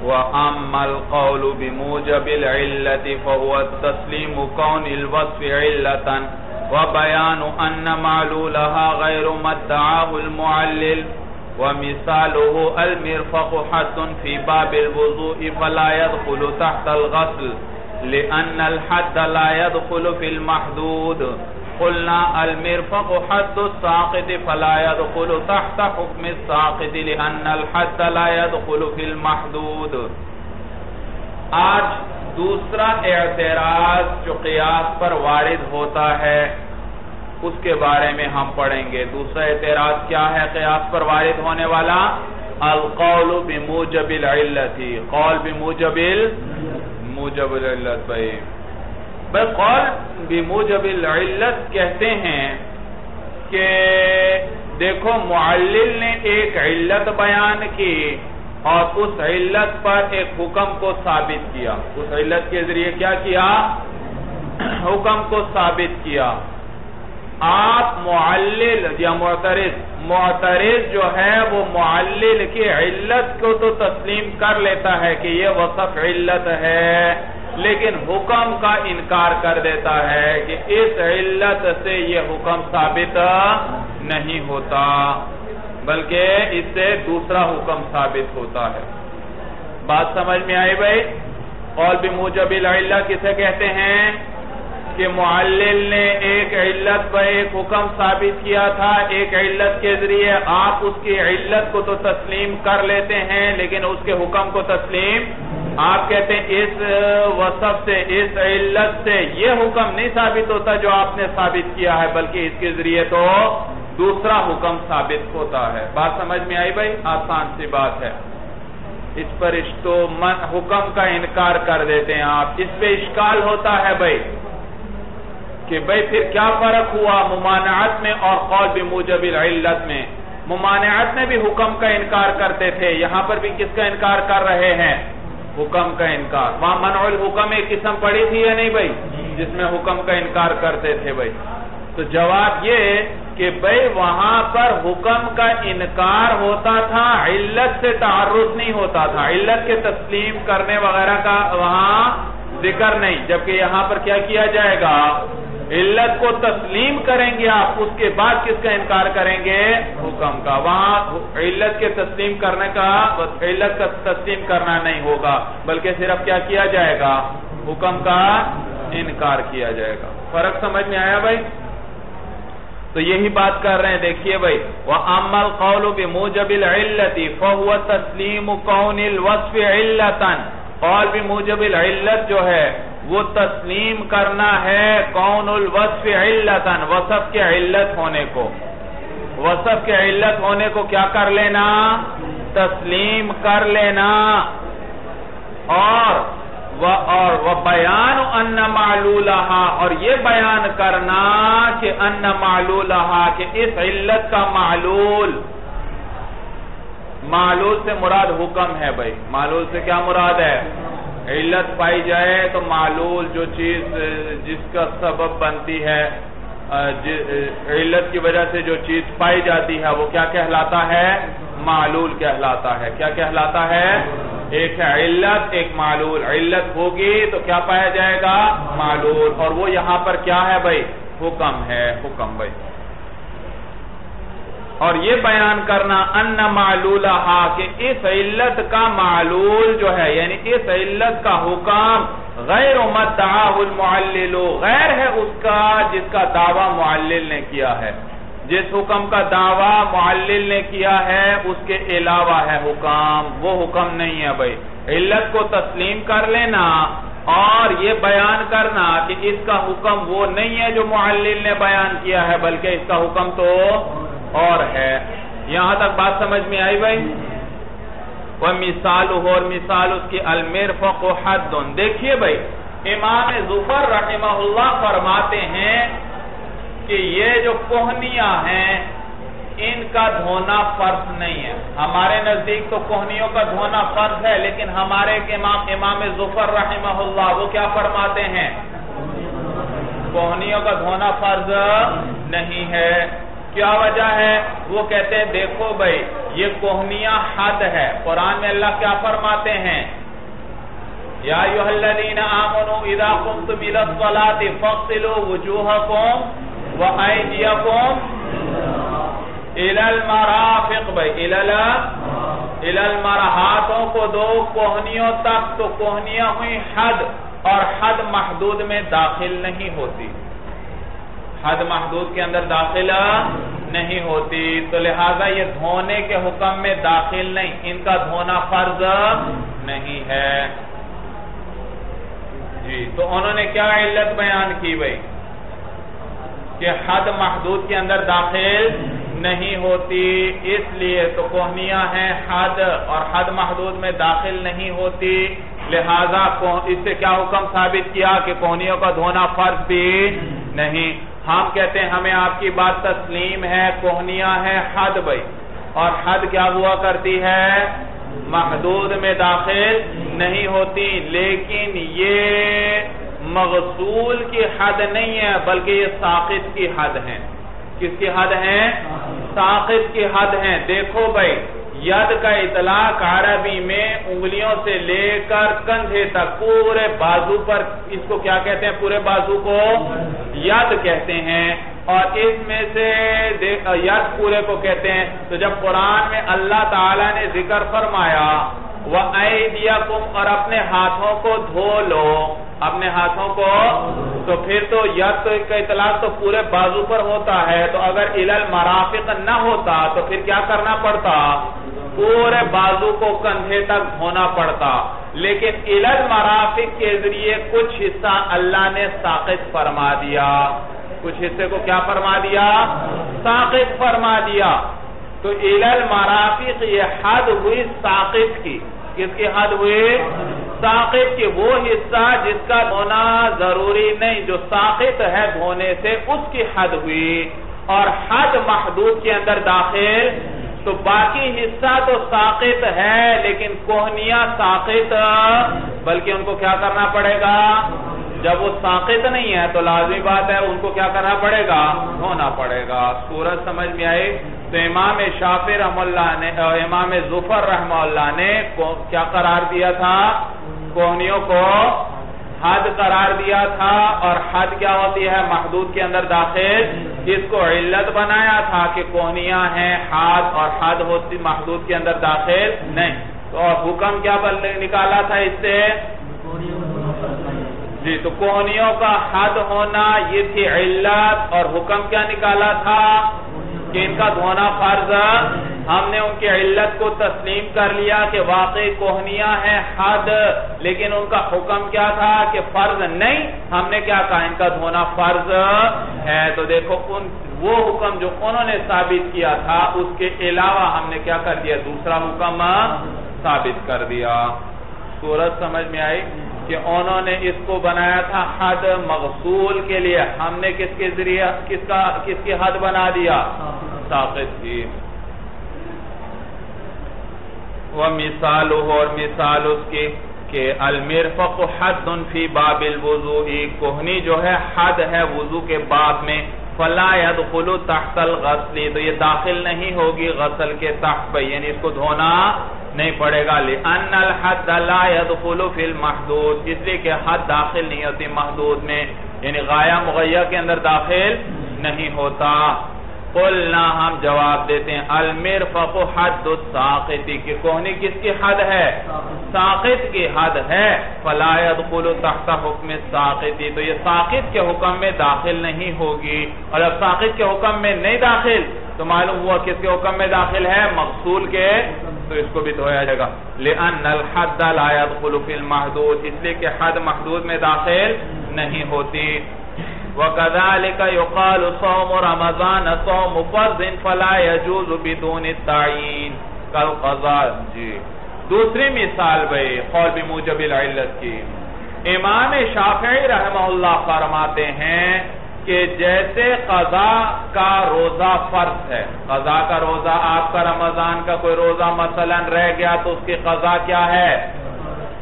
وَأَمَّا الْقَوْلُ بِمُوجَبِ الْعِلَّةِ فَهُوَ التَّسْلِيمُ كَوْنِ الْوَصْفِ عِلَّةً وَبَيَانُ أَنَّ مَعْلُولَهَا غَيْرُ مَدَّعَاهُ الْمُعَلِّلِ وَمِثَالُهُ الْمِرْفَقُ حَدٌّ فِي بَابِ الْوُضُوءِ فَلَا يَدْخُلُ تَحْتَ الْغَسْلِ لأن الحد لا يدخل في المحدود قلنا المرفق حد الساقط فلا يدخل تحت حكم الساقط لأن الحد لا يدخل في المحدود. آج دوسرا اعتراض جو قیاس پر وارد ہوتا ہے، اس کے بارے میں ہم پڑھیں گے۔ دوسرا اعتراض کیا ہے قیاس پر وارد ہونے والا؟ القول بموجب العلت۔ قول بموجب العلت موجب العلت، بھائی۔ بھائی قول بموجب العلت کہتے ہیں کہ دیکھو معلل نے ایک علت بیان کی اور اس علت پر ایک حکم کو ثابت کیا۔ اس علت کے ذریعے کیا کیا؟ حکم کو ثابت کیا۔ آپ معلل یا معترض معترض جو ہے وہ معلل کی علت کو تو تسلیم کر لیتا ہے کہ یہ وصف علت ہے۔ لیکن حکم کا انکار کر دیتا ہے کہ اس علت سے یہ حکم ثابت نہیں ہوتا، بلکہ اس سے دوسرا حکم ثابت ہوتا ہے۔ بات سمجھ میں آئی بھائی؟ اور بھی موجب العلہ کسے کہتے ہیں؟ کہ معلل نے ایک علت پر ایک حکم ثابت کیا تھا، ایک علت کے ذریعے آپ اس کی علت کو تو تسلیم کر لیتے ہیں، لیکن اس کے حکم کو تسلیم آپ کہتے ہیں اس وصف سے، اس علت سے یہ حکم نہیں ثابت ہوتا جو آپ نے ثابت کیا ہے، بلکہ اس کے ذریعے تو دوسرا حکم ثابت ہوتا ہے۔ بات سمجھ میں آئی بھائی؟ آسان سی بات ہے۔ اس پر حکم کا انکار کر دیتے ہیں آپ۔ اس پہ اشکال ہوتا ہے بھائی کہ بھئی پھر کیا فرق ہوا ممانعت میں اور قول بموجب العلت میں؟ ممانعت میں بھی حکم کا انکار کرتے تھے، یہاں پر بھی کس کا انکار کر رہے ہیں؟ حکم کا انکار۔ وہاں منع الحکم ایک قسم پڑی تھی یا نہیں بھائی؟ جس میں حکم کا انکار کرتے تھے بھائی۔ تو جواب یہ کہ بھئی وہاں پر حکم کا انکار ہوتا تھا، علت سے تعرض نہیں ہوتا تھا۔ علت کے تسلیم کرنے وغیرہ کا وہاں ذکر نہیں، جبکہ یہاں پر کیا کیا جائے گا؟ علت کو تسلیم کریں گے آپ، اس کے بعد کس کا انکار کریں گے؟ حکم کا۔ وہاں علت کے تسلیم کرنے کا علت کا تسلیم کرنا نہیں ہوگا، بلکہ صرف کیا کیا جائے گا؟ حکم کا انکار کیا جائے گا۔ فرق سمجھ میں آیا بھائی؟ تو یہی بات کر رہے ہیں، دیکھیے بھائی۔ وَأَمَّا الْقَوْلُ بِمُوجَبِ الْعِلَّةِ فَهُوَ تَسْلِيمُ قَوْنِ الْوَصْفِ عِلَّةً۔ قول بِمُوجَبِ الْعِلَّةِ جو ہے وہ تسلیم کرنا ہے کون الوصف علتن وصف کے علت ہونے کو۔ وصف کے علت ہونے کو کیا کر لینا؟ تسلیم کر لینا۔ اور وہ بیان ان معلولہا، اور یہ بیان کرنا کہ ان معلولہا کہ اس علت کا معلول معلول سے مراد حکم ہے بھائی۔ معلول سے کیا مراد ہے؟ علت پائی جائے تو معلول جو چیز جس کا سبب بنتی ہے جی، علت کی وجہ سے جو چیز پائی جاتی ہے، وہ کیا کہلاتا ہے؟ معلول کہلاتا ہے۔ کیا کہلاتا ہے؟ ایک ہے علت، ایک معلول۔ علت ہوگی تو کیا پایا جائے گا؟ معلول۔ اور وہ یہاں پر کیا ہے بھائی؟ حکم ہے، حکم بھائی۔ اور یہ بیان کرنا ان معلولہا کہ اس علت کا معلول جو ہے یعنی اس علت کا حکام غیر مدعاہ المعلل، غیر ہے اس کا جس کا دعویٰ معلل نے کیا ہے۔ جس حکم کا دعویٰ معلل نے کیا ہے، اس کے علاوہ ہے حکام، وہ حکم نہیں ہے بھائی۔ علت کو تسلیم کر لینا اور یہ بیان کرنا کہ اس کا حکم وہ نہیں ہے جو معلل نے بیان کیا ہے، بلکہ اس کا حکم تو اور ہے۔ یہاں تک بات سمجھ میں آئی بھائی؟ وہ مثال ہو اور مثال اس کی المرفق و حد۔ دیکھیے بھائی، امام ظفر رحمہ اللہ فرماتے ہیں کہ یہ جو کوہنیاں ہیں، ان کا دھونا فرض نہیں ہے۔ ہمارے نزدیک تو کوہنیوں کا دھونا فرض ہے، لیکن ہمارے امام امام ظفر رحمہ اللہ وہ کیا فرماتے ہیں؟ کوہنیوں کا دھونا فرض نہیں ہے۔ کیا وجہ ہے؟ وہ کہتے ہیں، دیکھو بھائی، یہ کوہنیاں حد ہے۔ قرآن میں اللہ کیا فرماتے ہیں؟ یا ایوہ الذین آمنوا اذا قمتم الى الصلاة فاقتلوا وجوہکم و ایدیکم الى المرافق۔ بھائی، الى المرحاتوں کو دو کوہنیوں تک، تو کوہنیاں ہوئی حد اور حد محدود میں داخل نہیں ہوتی۔ حد محدود کے اندر داخل نہیں ہوتی۔ تو لہٰذا یہ دھونے کے حکم میں داخل نہیں، ان کا دھونا فرض نہیں ہے۔ جی تو انہوں نے کیا علت بیان کی بھائی؟ کہ حد محدود کے اندر داخل نہیں ہوتی، اس لیے تو کوہنیاں ہیں، حد اور حد محدود میں داخل نہیں ہوتی۔ لہذا اس سے کیا حکم ثابت کیا کہ کوہنیوں کا دھونا فرض بھی نہیں؟ ہم کہتے ہیں ہمیں آپ کی بات تسلیم ہے کوہنیاں ہیں حد بھائی۔ اور حد کیا ہوا کرتی ہے؟ محدود میں داخل نہیں ہوتی، لیکن یہ مغصول کی حد نہیں ہے، بلکہ یہ ساقت کی حد ہے کس کی حد ہے ساقت کی حد ہے دیکھو بھائی ید کا اطلاق عربی میں انگلیوں سے لے کر کندھے تک، پورے بازو پر، اس کو کیا کہتے ہیں؟ پورے بازو کو ید کہتے ہیں۔ اور اس میں سے ید پورے کو کہتے ہیں۔ تو جب قرآن میں اللہ تعالیٰ نے ذکر فرمایا وَأَيْدِيَكُمْ اور اپنے ہاتھوں کو دھو لو۔ اپنے ہاتھوں کو تو پھر تو ید کا اطلاق تو پورے بازو پر ہوتا ہے۔ تو اگر علل مرافق نہ ہوتا تو پھر کیا کرنا پڑتا؟ پورے بازو کو کندھے تک دھونا پڑتا۔ لیکن علل مرافق کے ذریعے کچھ حصہ اللہ نے ساقت فرما دیا۔ کچھ حصے کو کیا فرما دیا؟ ساقت فرما دیا۔ تو علل مرافق یہ حد ہوئی ساقت کی۔ کس کی حد ہوئی ساقت کی وہ حصہ جس کا دھونا ضروری نہیں، جو ساقت ہے دھونے سے اس کی حد ہوئی اور حد محدود کے اندر داخل۔ تو باقی حصہ تو ساقت ہے، لیکن کوہنیاں ساقت بلکہ ان کو کیا کرنا پڑے گا؟ جب وہ ساقت نہیں ہے تو لازمی بات ہے، ان کو کیا کرنا پڑے گا؟ ہونا پڑے گا۔ سورج سمجھ میں آئی تو امام شافی رحم اللہ نے، امام ظفر رحم اللہ نے کیا قرار دیا تھا؟ کوہنیوں کو حد قرار دیا تھا اور حد کیا ہوتی ہے؟ محدود کے اندر داخل۔ جس کو علت بنایا تھا کہ کوہنیاں ہیں، حد اور حد ہوتی، محدود کے اندر داخل نہیں۔ تو حکم کیا نکالا تھا اس سے؟ جی تو کوہنیوں کا حد ہونا، یہ تھی علت اور حکم کیا نکالا تھا؟ کہ ان کا دھونا فرض ہم نے ان کی علت کو تسلیم کر لیا کہ واقعی کوہنیاں ہیں حد، لیکن ان کا حکم کیا تھا کہ فرض نہیں، ہم نے کیا کہا؟ ان کا دھونا فرض ہے۔ تو دیکھو، ان، وہ حکم جو انہوں نے ثابت کیا تھا، اس کے علاوہ ہم نے کیا کر دیا؟ دوسرا حکم ثابت کر دیا۔ سورج سمجھ میں آئی؟ کہ انہوں نے اس کو بنایا تھا حد مغصول کے لیے۔ ہم نے کس کے ذریعے کس کا، کس کی حد بنا دیا؟ ساقت کی۔ وہ مثال اور مثال اس کی کہ المرفق حد فی باب الوضوء، کوہنی جو ہے، حد ہے وضو کے باب میں۔ فلا يدخل تحت الغسل، تو یہ داخل نہیں ہوگی غسل کے تحت پہ یعنی اس کو دھونا نہیں پڑے گا۔ لئن الحد لا يدخل فی المحدود، اس لیے کہ حد داخل نہیں ہوتی محدود میں یعنی غایہ مغیہ کے اندر داخل نہیں ہوتا۔ قلنا ہم جواب دیتے ہیں، المرفق حد الساقتی کہ کوہنی کس کی حد ہے؟ ساقت کی حد ہے، فلا يدخل تحت حکم الساقتی تو یہ ساقت کے حکم میں داخل نہیں ہوگی۔ اور اب ساقت کے حکم میں نہیں داخل، تو معلوم ہوا کس کے حکم میں داخل ہے؟ مقصول کے، تو اس کو بھی دھویا جائے گا۔ لِأَنَّ الْحَدَّ لَا يَدْخُلُ فِي الْمَحْدُودِ، اس لیے کہ حد محدود میں داخل نہیں ہوتی۔ وَكَذَلِكَ يُقَالُ صَوْمُ رَمَضَانَ، صَوْمُ فَرْضٍ فَلَا يَجُوزُ بِدُونِ التَّعِينِ كَالْقَضَاء جی. دوسری مثال بھئی، قول بموجب العلت کی. امام شافعی رحمہ اللہ فرماتے ہیں کہ جیسے قضا کا روزہ فرض ہے قضا کا روزہ، آپ کا رمضان کا کوئی روزہ مثلا رہ گیا تو اس کی قضا کیا ہے؟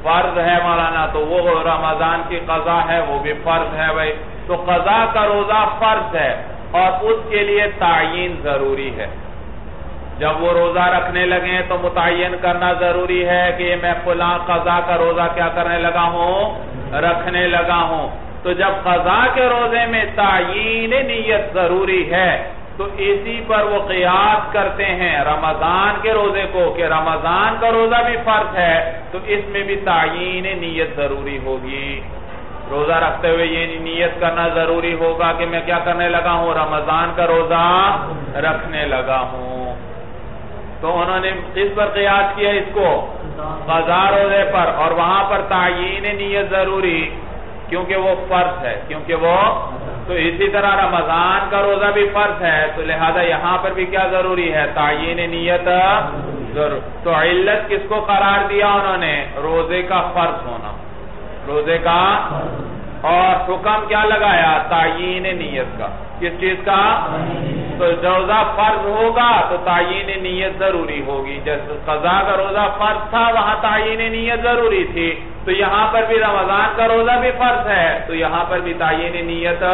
فرض ہے مولانا، تو وہ رمضان کی قضا ہے، وہ بھی فرض ہے بھائی تو قضا کا روزہ فرض ہے اور اس کے لیے تعین ضروری ہے۔ جب وہ روزہ رکھنے لگے تو متعین کرنا ضروری ہے کہ میں فلاں قضا کا روزہ کیا کرنے لگا ہوں؟ رکھنے لگا ہوں۔ تو جب قضا کے روزے میں تعین نیت ضروری ہے، تو اسی پر وہ قیاس کرتے ہیں رمضان کے روزے کو کہ رمضان کا روزہ بھی فرض ہے، تو اس میں بھی تعین نیت ضروری ہوگی۔ روزہ رکھتے ہوئے یہ نیت کرنا ضروری ہوگا کہ میں کیا کرنے لگا ہوں؟ رمضان کا روزہ رکھنے لگا ہوں۔ تو انہوں نے اس پر قیاس کیا اس کو؟ قضا روزے پر۔ اور وہاں پر تعین نیت ضروری، کیونکہ وہ فرض ہے، کیونکہ وہ تو اسی طرح رمضان کا روزہ بھی فرض ہے۔ تو لہذا یہاں پر بھی کیا ضروری ہے؟ تعین نیت ضرور۔ تو علت کس کو قرار دیا انہوں نے؟ روزے کا فرض ہونا۔ روزے کا اور حکم کیا لگایا؟ تعین نیت کا۔ کس چیز کا؟ تو روزہ فرض ہوگا تو تعین نیت ضروری ہوگی۔ جیسے قضا کا روزہ فرض تھا، وہاں تعین نیت ضروری تھی۔ تو یہاں پر بھی رمضان کا روزہ بھی فرض ہے۔ تو یہاں پر بھی تعین نیت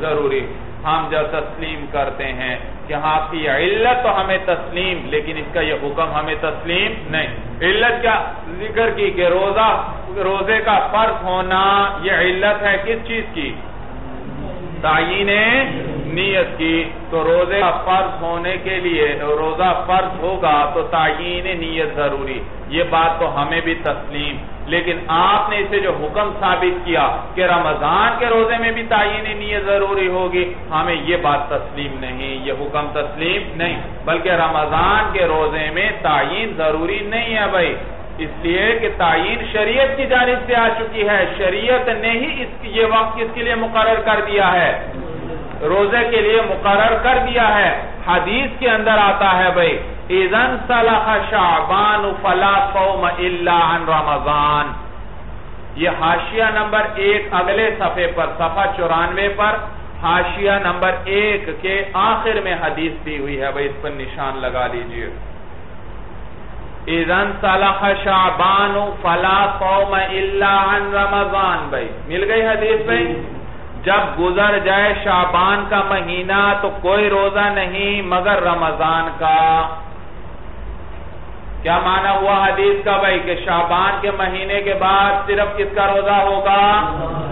ضروری۔ ہم جب تسلیم کرتے ہیں کہ ہاں کی علت تو ہمیں تسلیم، لیکن اس کا یہ حکم ہمیں تسلیم نہیں۔ علت کیا؟ ذکر کی کہ روزہ، روزے کا فرض ہونا یہ علت ہے کس چیز کی؟ تعین نیت کی تو روزے کا فرض ہونے کے لیے روزہ فرض ہوگا تو تعین نیت ضروری۔ یہ بات تو ہمیں بھی تسلیم۔ لیکن آپ نے اسے جو حکم ثابت کیا کہ رمضان کے روزے میں بھی تعین نیت ضروری ہوگی، ہمیں یہ بات تسلیم نہیں، یہ حکم تسلیم نہیں۔ بلکہ رمضان کے روزے میں تعین ضروری نہیں ہے بھائی۔ اس لیے کہ تعین شریعت کی جانب سے آ چکی ہے۔ شریعت نے ہی اس یہ وقت کس کے لیے مقرر کر دیا ہے۔ روزے کے لیے مقرر کر دیا ہے۔ حدیث کے اندر آتا ہے بھائی، اذن صلح شعبان فلا قوم الا عن رمضان. یہ حاشیہ نمبر ایک اگلے صفحے پر، صفحہ چورانوے پر، حاشیہ نمبر ایک کے آخر میں حدیث دی ہوئی ہے۔ بھائی، اس پر نشان لگا لیجیے۔ اذن صلح شعبان فلا قوم الا عن رمضان. بھائی، مل گئی حدیث بھائی؟ جب گزر جائے شعبان کا مہینہ تو کوئی روزہ نہیں مگر رمضان کا۔ کیا مانا ہوا حدیث کا بھائی کہ شعبان کے مہینے کے بعد صرف کس کا روزہ ہوگا؟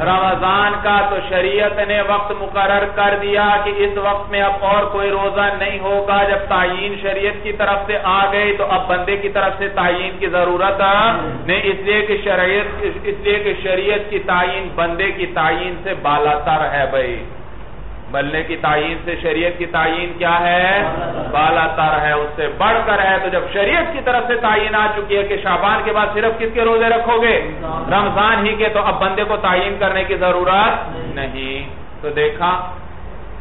رمضان کا تو شریعت نے وقت مقرر کر دیا کہ اس وقت میں اب اور کوئی روزہ نہیں ہوگا۔ جب تعین شریعت کی طرف سے آ گئی تو اب بندے کی طرف سے تعین کی ضرورت نہیں۔ اس لیے کہ شریعت، اس لیے کہ شریعت کی تعین بندے کی تعین سے بالا تر ہے بھائی۔ بلنے کی تعین سے شریعت کی تعین کیا ہے؟ بالا تر ہے، اس سے بڑھ کر ہے۔ تو جب شریعت کی طرف سے تعین آ چکی ہے کہ شابان کے بعد صرف کس کے روزے رکھو گے؟ رمضان ہی کے۔ تو اب بندے کو تعین کرنے کی ضرورت نہیں۔ تو دیکھا،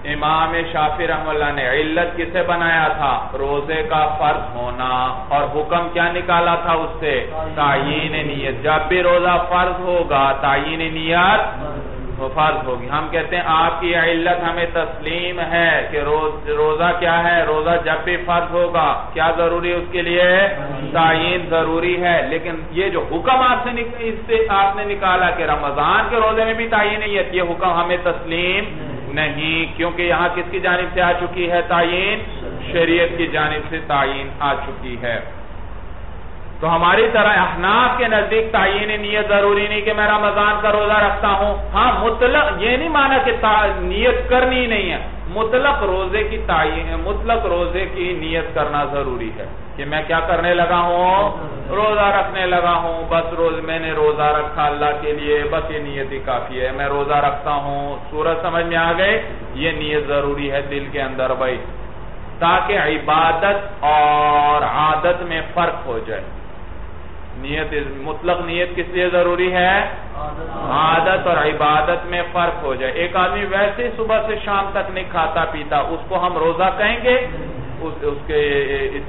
امام شافی رحم اللہ نے علت کسے بنایا تھا؟ روزے کا فرض ہونا۔ اور حکم کیا نکالا تھا اس سے؟ تعین نیت۔ جب بھی روزہ فرض ہوگا، تعین نیت فرض ہوگی۔ ہم کہتے ہیں آپ کی علت ہمیں تسلیم ہے کہ روزہ کیا ہے؟ روزہ جب بھی فرض ہوگا، کیا ضروری اس کے لیے؟ تعین ضروری ہے۔ لیکن یہ جو حکم آپ سے اس سے آپ نے نکالا کہ رمضان کے روزے میں بھی تعین ہے، یہ حکم ہمیں تسلیم نہیں، کیونکہ یہاں کس کی جانب سے آ چکی ہے تعین؟ شریعت کی جانب سے تعین آ چکی ہے۔ تو ہماری طرح احناف کے نزدیک تعین نیت ضروری نہیں کہ میں رمضان کا روزہ رکھتا ہوں۔ ہاں مطلق یہ نہیں مانا کہ نیت کرنی نہیں ہے۔ مطلق روزے کی تعین مطلق روزے کی نیت کرنا ضروری ہے کہ میں کیا کرنے لگا ہوں؟ روزہ رکھنے لگا ہوں۔ بس روز میں نے روزہ رکھا اللہ کے لیے، بس یہ نیت ہی کافی ہے۔ میں روزہ رکھتا ہوں۔ سورج سمجھ میں آ گئے؟ یہ نیت ضروری ہے دل کے اندر بھائی، تاکہ عبادت اور عادت میں فرق ہو جائے۔ نیت مطلق نیت کس لیے ضروری ہے؟ عادت اور عبادت میں فرق ہو جائے۔ ایک آدمی ویسے صبح سے شام تک نہیں کھاتا پیتا، اس کو ہم روزہ کہیں گے؟ اس کے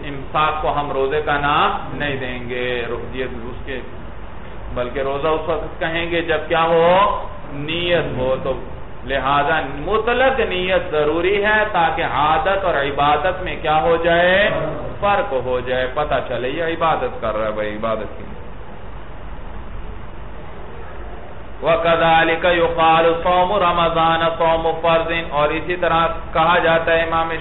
امساک کو ہم روزے کا نام نہیں دیں گے۔ اس کے، بلکہ روزہ اس وقت کہیں گے جب کیا ہو؟ نیت ہو۔ تو لہذا مطلق نیت ضروری ہے تاکہ عادت اور عبادت میں کیا ہو جائے؟ فرق ہو جائے، پتہ چلے یہ عبادت کر رہا ہے بھائی، عبادت کی۔ وَكَذَلِكَ يُقَالُ صَوْمُ رَمَضَانَ صَوْمُ فَرْضٍ۔ اور اسی طرح کہا جاتا ہے، امام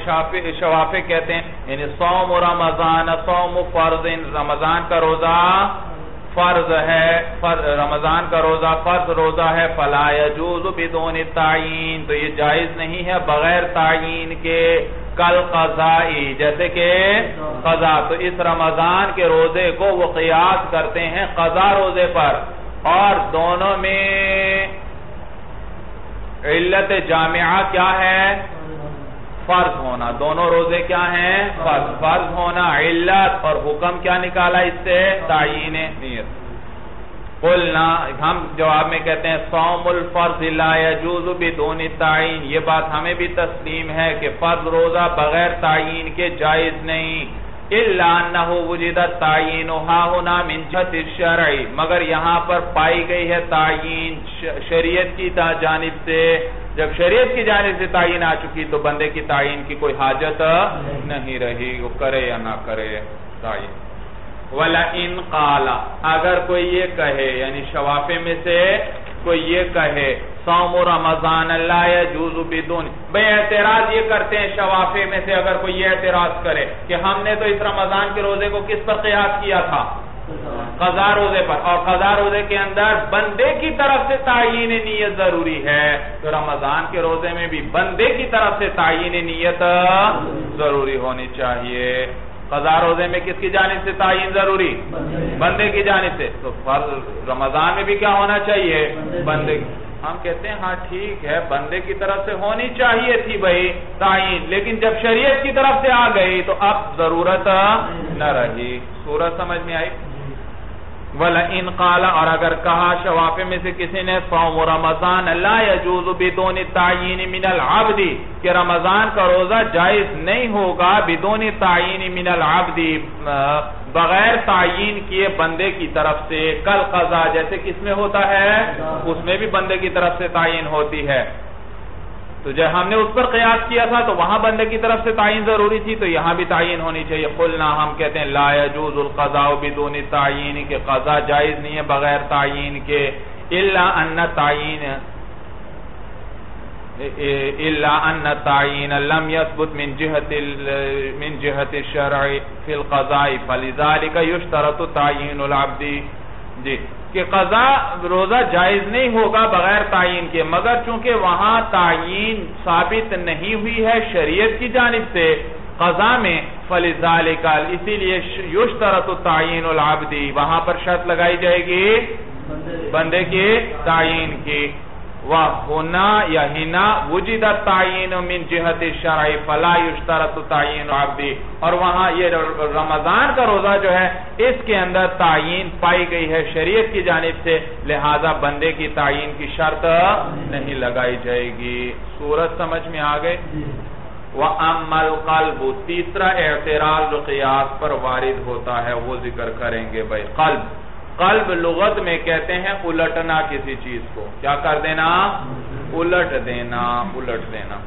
شوافی کہتے ہیں یعنی صوم رمضان صوم فرض۔ رمضان کا روزہ فرض ہے رمضان کا روزہ، فرض روزہ ہے، فلا يجوز بدون تعین تو یہ جائز نہیں ہے بغیر تعین کے کل قضائی، جیسے کہ قضا، تو اس رمضان کے روزے کو وہ قیاس کرتے ہیں قضا روزے پر، اور دونوں میں علت جامعہ کیا ہے؟ فرض ہونا۔ دونوں روزے کیا ہیں؟ فرض۔ فرض ہونا، علت اور حکم کیا نکالا اس سے؟ تعین نیت۔ قلنا، ہم جواب میں کہتے ہیں سوم الفرض لا يجوز بدون تعین۔ یہ بات ہمیں بھی تسلیم ہے کہ فرض روزہ بغیر تعین کے جائز نہیں۔ مگر یہاں پر پائی گئی ہے تعین شریعت کی جانب سے۔ جب شریعت کی جانب سے تعین آ چکی تو بندے کی تعین کی کوئی حاجت نہیں رہی، وہ کرے یا نہ کرے تعین۔ وَلَئِن قَالَ، اگر کوئی یہ کہے یعنی شوافے میں سے کوئی یہ کہے سوم رمضان اللہ یجوز بدون بھئی اعتراض یہ کرتے ہیں شوافے میں سے اگر کوئی یہ اعتراض کرے کہ ہم نے تو اس رمضان کے روزے کو کس پر قیاس کیا تھا؟ قضا روزے پر۔ اور قضا روزے کے اندر بندے کی طرف سے تعین نیت ضروری ہے۔ تو رمضان کے روزے میں بھی بندے کی طرف سے تعین نیت ضروری ہونی چاہیے۔ قضا روزے میں کس کی جانب سے تعین ضروری؟ بندے کی جانب سے۔ تو رمضان میں بھی کیا ہونا چاہیے؟ بندے ہم کہتے ہیں ہاں ٹھیک ہے، بندے کی طرف سے ہونی چاہیے تھی بھائی تعین، لیکن جب شریعت کی طرف سے آ گئی تو اب ضرورت نہ رہی۔ صورت سمجھ میں آئی؟ وَلَئِن قَالَ اور اگر کہا شوافے میں سے کسی نے صوم رمضان لا يجوز بدون تعین من العبد کہ رمضان کا روزہ جائز نہیں ہوگا بدون تعین من العبد بغیر تعین کیے بندے کی طرف سے۔ کل قضا جیسے کس میں ہوتا ہے؟ اس میں بھی بندے کی طرف سے تعین ہوتی ہے۔ تو جب ہم نے اس پر قیاس کیا تھا تو وہاں بندے کی طرف سے تعین ضروری تھی، تو یہاں بھی تعین ہونی چاہیے۔ قلنا، ہم کہتے ہیں، لا يجوز القضاء بدون تعین، کہ قضا جائز نہیں ہے بغیر تعین کے، الا ان تعین، الا ان تعین لم يثبت من جهه من جهه الشرع في القضاء فلذلك يشترط تعین العبد۔ جی۔ کہ قضا روزہ جائز نہیں ہوگا بغیر تعین کے، مگر چونکہ وہاں تعین ثابت نہیں ہوئی ہے شریعت کی جانب سے قضا میں فلزالکال اسی لیے یشترط تعین العبدی وہاں پر شرط لگائی جائے گی بندے کے تعین کی۔ وَهُنَا يَهِنَا وُجِدَ التَّعِينُ مِنْ جِهَتِ الشَّرَعِ فَلَا يُشْتَرَتُ تَعِينُ عَبْدِ اور وہاں یہ رمضان کا روزہ جو ہے اس کے اندر تعین پائی گئی ہے شریعت کی جانب سے لہذا بندے کی تعین کی شرط نہیں لگائی جائے گی۔ صورت سمجھ میں آگئے وَأَمَّا الْقَلْبُ تیسرا اعتراض جو قیاس پر وارد ہوتا ہے وہ ذکر کریں گے بھائی قلب۔ قلب لغت میں کہتے ہیں الٹنا کسی چیز کو۔ کیا کر دینا؟ الٹ دینا الٹ دینا۔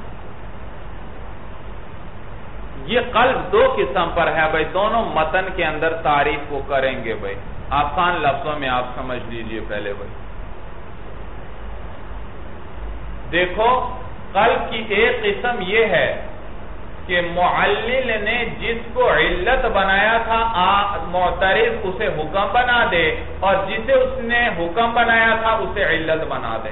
یہ قلب دو قسم پر ہے بھائی، دونوں متن کے اندر تعریف کو کریں گے بھائی۔ آسان لفظوں میں آپ سمجھ لیجیے پہلے بھائی۔ دیکھو، قلب کی ایک قسم یہ ہے کہ معلل نے جس کو علت بنایا تھا معترض، اسے حکم بنا دے اور جسے اس نے حکم بنایا تھا، اسے علت بنا دے۔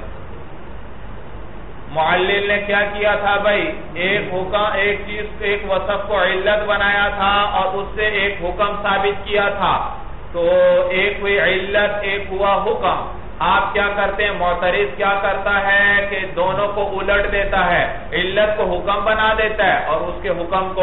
معلل نے کیا کیا تھا بھائی؟ ایک حکم، ایک چیز، ایک وصف کو علت بنایا تھا اور اس سے ایک حکم ثابت کیا تھا۔ تو ایک ہوئی علت، ایک ہوا حکم۔ آپ کیا کرتے ہیں؟ معترض کیا کرتا ہے کہ دونوں کو الٹ دیتا ہے، علت کو حکم بنا دیتا ہے اور اس کے حکم کو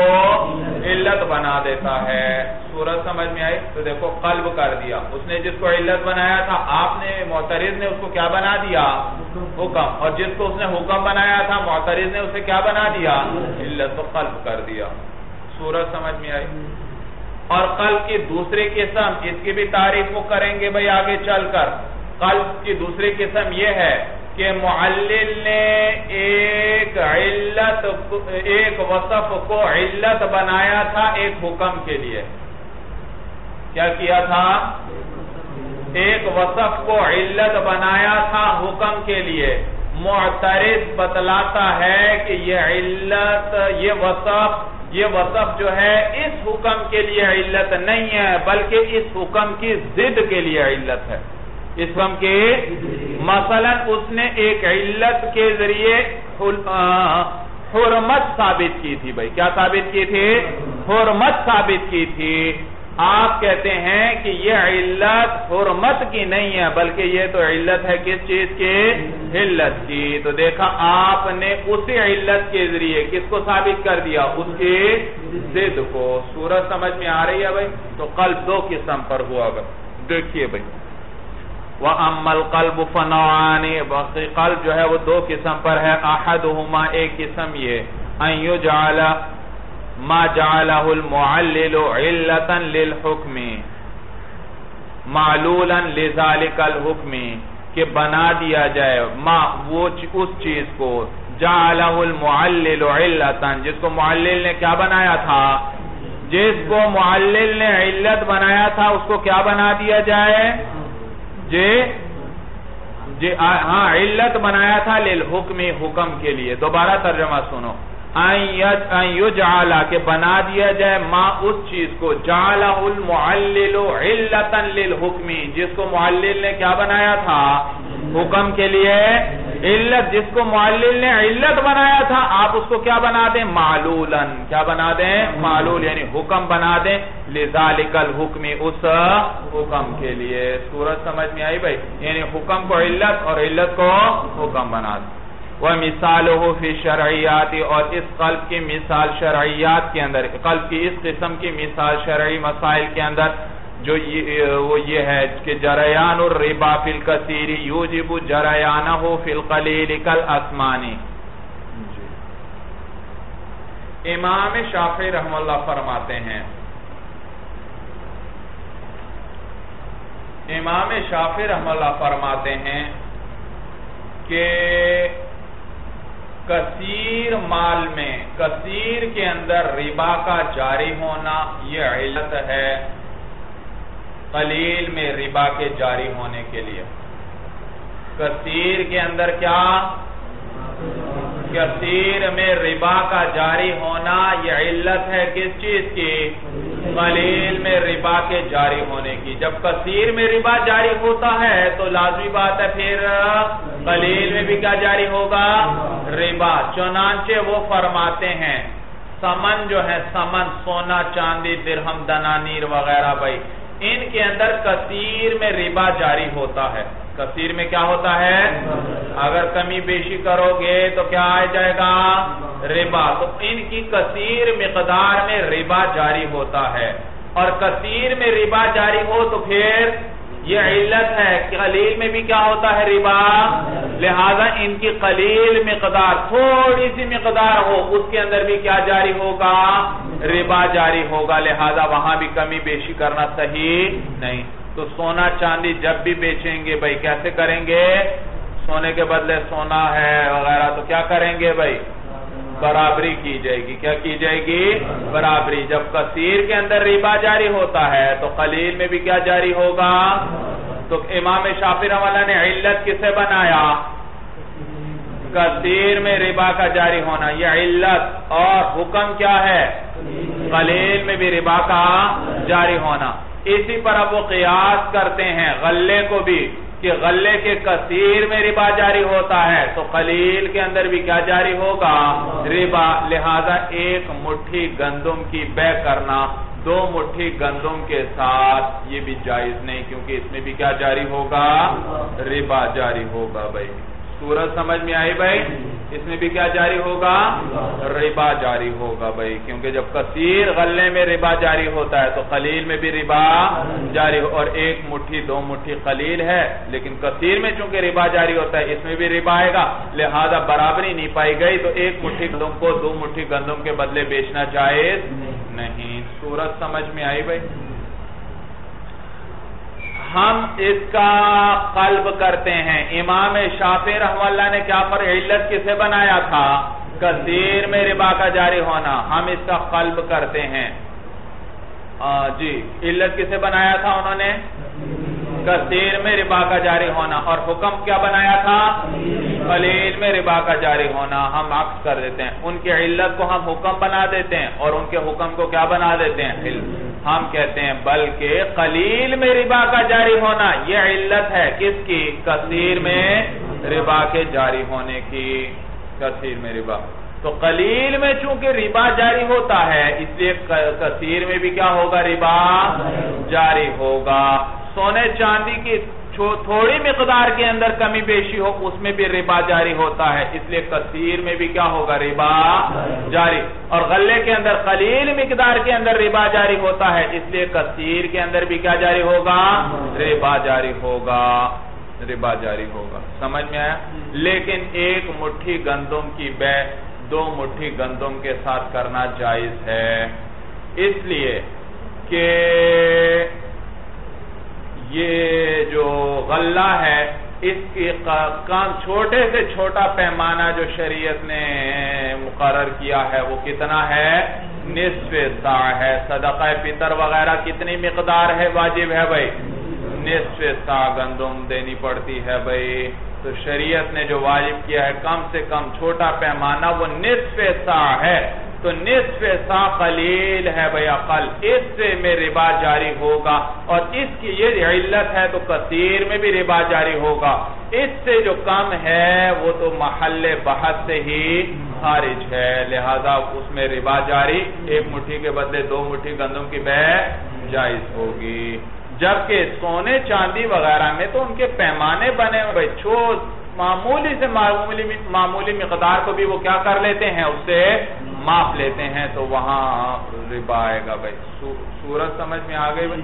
علت بنا دیتا ہے۔ سورت سمجھ میں آئی؟ تو دیکھو، قلب کر دیا۔ اس نے جس کو علت بنایا تھا، آپ نے، معترض نے اس کو کیا بنا دیا؟ حکم۔ اور جس کو اس نے حکم بنایا تھا، معترض نے اسے کیا بنا دیا؟ علت تو قلب کر دیا۔ سورت سمجھ میں آئی؟ اور قلب کی دوسری قسم، اس کی بھی تعریف وہ کریں گے بھائی آگے چل کر۔ قلب کی دوسری قسم یہ ہے کہ معلل نے ایک علت ایک وصف کو علت بنایا تھا ایک حکم کے لیے۔ کیا کیا تھا؟ ایک وصف کو علت بنایا تھا حکم کے لیے۔ معترض بتلاتا ہے کہ یہ علت یہ وصف یہ وصف جو ہے اس حکم کے لیے علت نہیں ہے، بلکہ اس حکم کی ضد کے لیے علت ہے۔ اس کے مثلا اس نے ایک علت کے ذریعے حرمت ثابت کی تھی بھائی۔ کیا ثابت کی تھی؟ حرمت ثابت کی تھی۔ آپ کہتے ہیں کہ یہ علت حرمت کی نہیں ہے، بلکہ یہ تو علت ہے کس چیز کی؟ علت کی۔ تو دیکھا، آپ نے اسی علت کے ذریعے کس کو ثابت کر دیا؟ اس کی ضد کو۔ صورت سمجھ میں آ رہی ہے بھائی؟ تو قلب دو قسم پر ہوا۔ دیکھیے بھائی۔ وہ امل قلب فنوانی باقی قلب جو ہے وہ دو قسم پر ہے احدہما ایک قسم یہ جعلا ما جعلہ المعلل علتا للحکم معلولا لذالک الحکم کہ بنا دیا جائے ما، وہ اس چیز کو جعلہ المعلل علتا جس کو معلل نے کیا بنایا تھا؟ جس کو معلل نے علت بنایا تھا، اس کو کیا بنا دیا جائے؟ جی جی ہاں علت بنایا تھا للحکم حکم کے لیے۔ دوبارہ ترجمہ سنو۔ کہ بنا دیا جائے ما اس چیز کو۔ جعلہ المعلل علتا للحکمی جس کو معلل نے کیا بنایا تھا؟ حکم کے لیے علت، جس کو معلل نے علت بنایا تھا، آپ اس کو کیا بنا دیں؟ معلولا کیا بنا دیں؟ معلول یعنی حکم بنا دیں۔ لذالک الحکمی اس حکم کے لیے۔ صورت سمجھ میں آئی بھائی؟ یعنی حکم کو علت اور علت کو حکم بنا دیں۔ وَمِثَالُهُ فِي شَرْعِيَاتِ اور اس قلب کی مثال شرعیات کے اندر، قلب کی اس قسم کی مثال شرعی مسائل کے اندر، جو وہ یہ ہے کہ جریان الربا فی الکثیر یوجب جریانہ فی القلیل کالاسمانی جی۔ امام شافعی رحم اللہ فرماتے ہیں، امام شافعی رحم اللہ فرماتے ہیں کہ کثیر مال میں، کثیر کے اندر ربا کا جاری ہونا یہ علت ہے قلیل میں ربا کے جاری ہونے کے لیے۔ کثیر کے اندر کیا؟ کثیر میں ربا کا جاری ہونا یہ علت ہے کس چیز کی؟ قلیل میں ربا کے جاری ہونے کی۔ جب کثیر میں ربا جاری ہوتا ہے تو لازمی بات ہے پھر قلیل میں بھی کیا جاری ہوگا؟ ربا۔ چنانچہ وہ فرماتے ہیں، سمن جو ہے، سمن، سونا، چاندی، درہم، دنانیر وغیرہ بھائی، ان کے اندر کثیر میں ربا جاری ہوتا ہے۔ کثیر میں کیا ہوتا ہے؟ اگر کمی بیشی کرو گے تو کیا آ جائے گا؟ ربا۔ تو ان کی کثیر مقدار میں ربا جاری ہوتا ہے۔ اور کثیر میں ربا جاری ہو تو پھر یہ علت ہے قلیل میں بھی کیا ہوتا ہے ربا؟ لہذا ان کی قلیل مقدار، تھوڑی سی مقدار ہو، اس کے اندر بھی کیا جاری ہوگا؟ ربا جاری ہوگا، لہذا وہاں بھی کمی بیشی کرنا صحیح نہیں۔ تو سونا چاندی جب بھی بیچیں گے بھائی، کیسے کریں گے؟ سونے کے بدلے سونا ہے وغیرہ، تو کیا کریں گے بھائی؟ برابری کی جائے گی۔ کیا کی جائے گی؟ برابری۔ جب کثیر کے اندر ربا جاری ہوتا ہے تو قلیل میں بھی کیا جاری ہوگا؟ تو امام شافر والا نے علت کسے بنایا؟ کثیر میں ربا کا جاری ہونا۔ یہ علت اور حکم کیا ہے؟ قلیل میں بھی ربا کا جاری ہونا۔ اسی پر اب وہ قیاس کرتے ہیں، غلے کو بھی۔ کہ غلے کے کثیر میں ربا جاری ہوتا ہے، تو قلیل کے اندر بھی کیا جاری ہوگا؟ ربا، لہذا ایک مٹھی گندم کی بے کرنا، دو مٹھی گندم کے ساتھ یہ بھی جائز نہیں، کیونکہ اس میں بھی کیا جاری ہوگا؟ ربا جاری ہوگا بھائی۔ سورج سمجھ میں آئی بھائی؟ اس میں بھی کیا جاری ہوگا؟ ربا جاری ہوگا بھائی، کیونکہ جب کثیر غلے میں ربا جاری ہوتا ہے تو قلیل میں بھی ربا جاری ہو اور ایک مٹھی، دو مٹھی قلیل ہے، لیکن کثیر میں چونکہ ربا جاری ہوتا ہے، اس میں بھی ربا آئے گا، لہذا برابری نہیں پائی گئی، تو ایک مٹھی گندم کو، دو مٹھی گندم کے بدلے بیچنا جائز نہیں۔ سورج سمجھ میں آئی بھائی؟ ہم اس کا قلب کرتے ہیں۔ امام شافی رحم اللہ نے کیا پر علت کسے بنایا تھا؟ کثیر میں ربا کا جاری ہونا۔ ہم اس کا قلب کرتے ہیں۔ جی علت کسے بنایا تھا انہوں نے؟ کثیر میں ربا کا جاری ہونا اور حکم کیا بنایا تھا؟ قلیل میں ربا کا جاری ہونا، ہم عکس کر دیتے ہیں۔ ان کی علت کو ہم حکم بنا دیتے ہیں اور ان کے حکم کو کیا بنا دیتے ہیں؟ ہم کہتے ہیں، بلکہ قلیل میں ربا کا جاری ہونا، یہ علت ہے کس کی؟ کثیر میں ربا کے جاری ہونے کی۔ کثیر میں ربا۔ تو قلیل میں چونکہ ربا جاری ہوتا ہے، اس لیے کثیر میں بھی کیا ہوگا؟ ربا جاری ہوگا۔ سونے چاندی کی تھوڑی مقدار کے اندر کمی بیشی ہو، اس میں بھی ربا جاری ہوتا ہے۔ اس لیے کثیر میں بھی کیا ہوگا؟ ربا جاری۔ اور غلے کے اندر، قلیل مقدار کے اندر ربا جاری ہوتا ہے۔ اس لیے کثیر کے اندر بھی کیا جاری ہوگا؟ ربا جاری ہوگا۔ ربا جاری ہوگا۔ سمجھ میں آیا؟ لیکن ایک مٹھی گندم کی بے دو مٹھی گندم کے ساتھ کرنا جائز ہے۔ اس لیے کہ یہ جو غلہ ہے، اس کی کام چھوٹے سے چھوٹا پیمانہ جو شریعت نے مقرر کیا ہے، وہ کتنا ہے؟ نصف سا ہے۔ صدقہ پتر وغیرہ کتنی مقدار ہے؟ واجب ہے بھائی۔ نصف سا گندم دینی پڑتی ہے بھائی۔ تو شریعت نے جو واجب کیا ہے، کم سے کم چھوٹا پیمانہ وہ نصف سا ہے۔ تو نصف سا قلیل ہے بھئی اقل اس سے میں ربا جاری ہوگا اور اس کی یہ علت ہے تو کثیر میں بھی ربا جاری ہوگا۔ اس سے جو کم ہے وہ تو محل بحث سے ہی خارج ہے۔ لہذا اس میں ربا جاری، ایک مٹھی کے بدلے دو مٹھی گندم کی بے جائز ہوگی۔ جبکہ سونے چاندی وغیرہ میں تو ان کے پیمانے بنے ہوئے۔ چھوٹ، معمولی سے معمولی مقدار کو بھی وہ کیا کر لیتے ہیں؟ اس سے ماپ لیتے ہیں تو وہاں ربا آئے گا بھائی۔ سورج سمجھ میں آگئی بھائی؟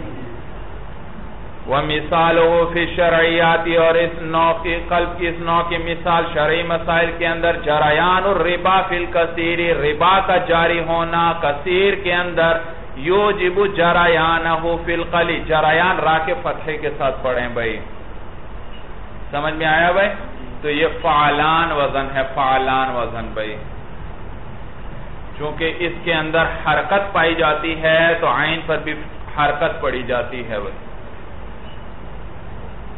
وہ مثال ہو فی شرعیاتی اور اس نو کی، قلب کی اس نو کی مثال شرعی مسائل کے اندر جرایان الربا فی الکثیری ربا کا جاری ہونا کثیر کے اندر، یوجب جرایانہو فی القلی۔ جرایان را کے فتحے کے ساتھ پڑھیں بھائی۔ سمجھ میں آیا بھائی؟ تو یہ فعلان وزن ہے، فعلان وزن بھائی۔ چونکہ اس کے اندر حرکت پائی جاتی ہے تو عین پر بھی حرکت پڑی جاتی ہے بھائی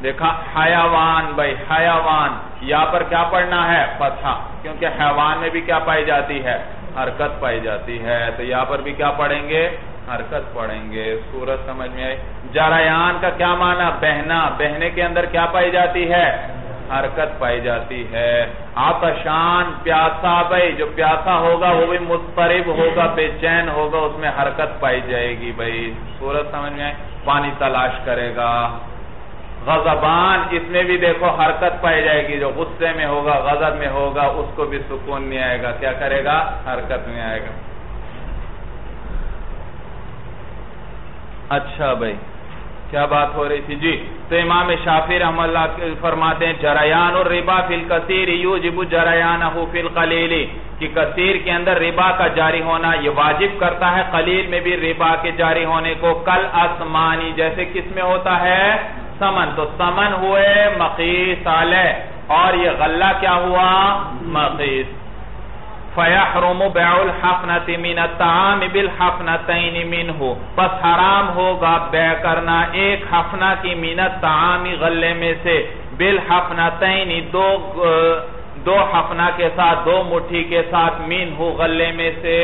دیکھا، حیوان، بھائی، حیوان، یا پر کیا پڑھنا ہے؟ فتحہ۔ کیونکہ حیوان میں بھی کیا پائی جاتی ہے؟ حرکت پائی جاتی ہے۔ تو یہاں پر بھی کیا پڑھیں گے؟ حرکت پڑھیں گے۔ سورت سمجھ میں آئی۔ جرایان کا کیا معنی؟ بہنا۔ بہنے کے اندر کیا پائی جاتی ہے؟ حرکت پائی جاتی ہے۔ آتشان پیاسا بھائی، جو پیاسا ہوگا وہ بھی مسترب ہوگا، بے چین ہوگا، اس میں حرکت پائی جائے گی بھائی۔ سورت سمجھ میں پانی تلاش کرے گا۔ غضبان، اس میں بھی دیکھو حرکت پائی جائے گی، جو غصے میں ہوگا، غضب میں ہوگا، اس کو بھی سکون نہیں آئے گا۔ کیا کرے گا؟ حرکت میں آئے گا۔ اچھا بھائی۔ کیا بات ہو رہی تھی؟ جی تو امام شافی رحم اللہ فرماتے ہیں جریان الربا فی القصیر یوجب جریانہو فی القلیلی کہ کثیر کے اندر ربا کا جاری ہونا یہ واجب کرتا ہے، قلیل میں بھی ربا کے جاری ہونے کو، کل اسمانی جیسے کس میں ہوتا ہے؟ سمن، تو سمن ہوئے مقیس علیہ اور یہ غلہ کیا ہوا؟ مقیس فَيَحْرُمُ بَعُ الْحَفْنَةِ مِنَ التَّعَامِ بِالْحَفْنَتَيْنِ مِنْهُ پس حرام ہوگا بے کرنا ایک حفنہ کی من التَّعَامِ غلے میں سے۔ بِالْحَفْنَتَيْنِ دو دو حفنہ کے ساتھ، دو مٹھی کے ساتھ مِنْهُ غلے میں سے۔